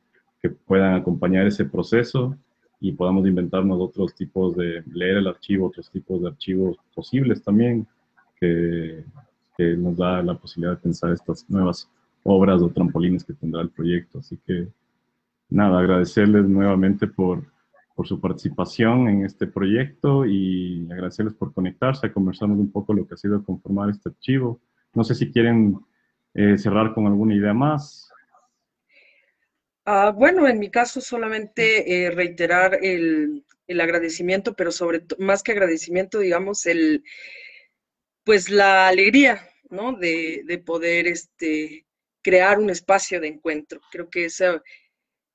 que puedan acompañar ese proceso y podamos inventarnos otros tipos de leer el archivo, otros tipos de archivos posibles también, que, nos da la posibilidad de pensar estas nuevas obras o trampolines que tendrá el proyecto. Así que, nada, agradecerles nuevamente por, por su participación en este proyecto y agradecerles por conectarse, a conversarnos un poco lo que ha sido conformar este archivo. No sé si quieren eh, cerrar con alguna idea más. Ah, bueno, en mi caso solamente eh, reiterar el, agradecimiento, pero sobre más que agradecimiento, digamos, el, pues la alegría, ¿no? De, poder este, crear un espacio de encuentro. Creo que esa,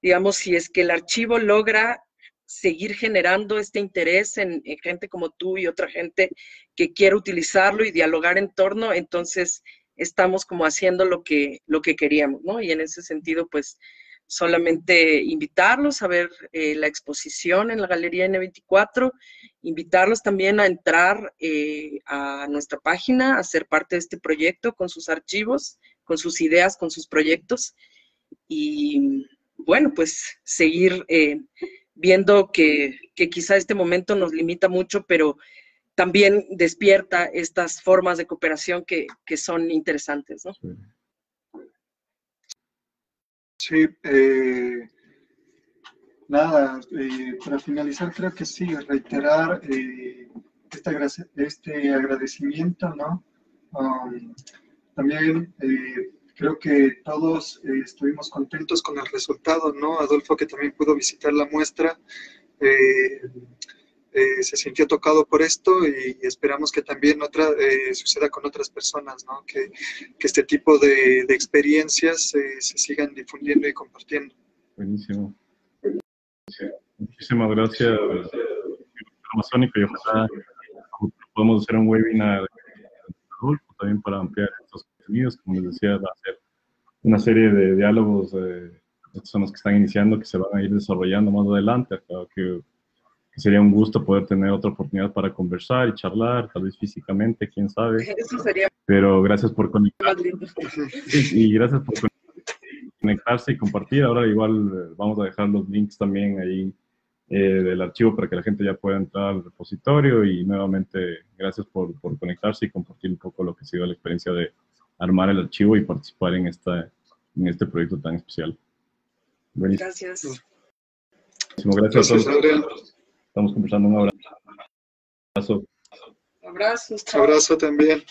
digamos, si es que el archivo logra seguir generando este interés en, gente como tú y otra gente que quiere utilizarlo y dialogar en torno, entonces estamos como haciendo lo que, lo que queríamos, ¿no? Y en ese sentido, pues solamente invitarlos a ver eh, la exposición en la Galería N24, invitarlos también a entrar eh, a nuestra página, a ser parte de este proyecto con sus archivos, con sus ideas, con sus proyectos y bueno, pues seguir eh, viendo que, quizá este momento nos limita mucho, pero también despierta estas formas de cooperación que, son interesantes, ¿no? Eh, nada, eh, para finalizar creo que sí, reiterar este, este agradecimiento, ¿no? Um, también Creo que todos eh, estuvimos contentos con el resultado, ¿no? Adolfo, que también pudo visitar la muestra, eh, eh, se sintió tocado por esto y esperamos que también otra, suceda con otras personas, ¿no? Que, que este tipo de, de experiencias se sigan difundiendo y compartiendo. Buenísimo. Muchísimas gracias, Amazónico, y ojalá podemos hacer un webinar también para ampliar estos como les decía, va a ser una serie de diálogos, eh, estos son los que están iniciando, que se van a ir desarrollando más adelante, que, sería un gusto poder tener otra oportunidad para conversar y charlar, tal vez físicamente, quién sabe. Eso sería Pero gracias por conectarse. y gracias por conectarse y compartir. Ahora igual eh, vamos a dejar los links también ahí eh, del archivo para que la gente ya pueda entrar al repositorio y nuevamente gracias por, por conectarse y compartir un poco lo que ha sido la experiencia de armar el archivo y participar en, esta, en este proyecto tan especial. Gracias. Gracias, a todos. Estamos conversando. Un abrazo. Abrazos. Abrazo también.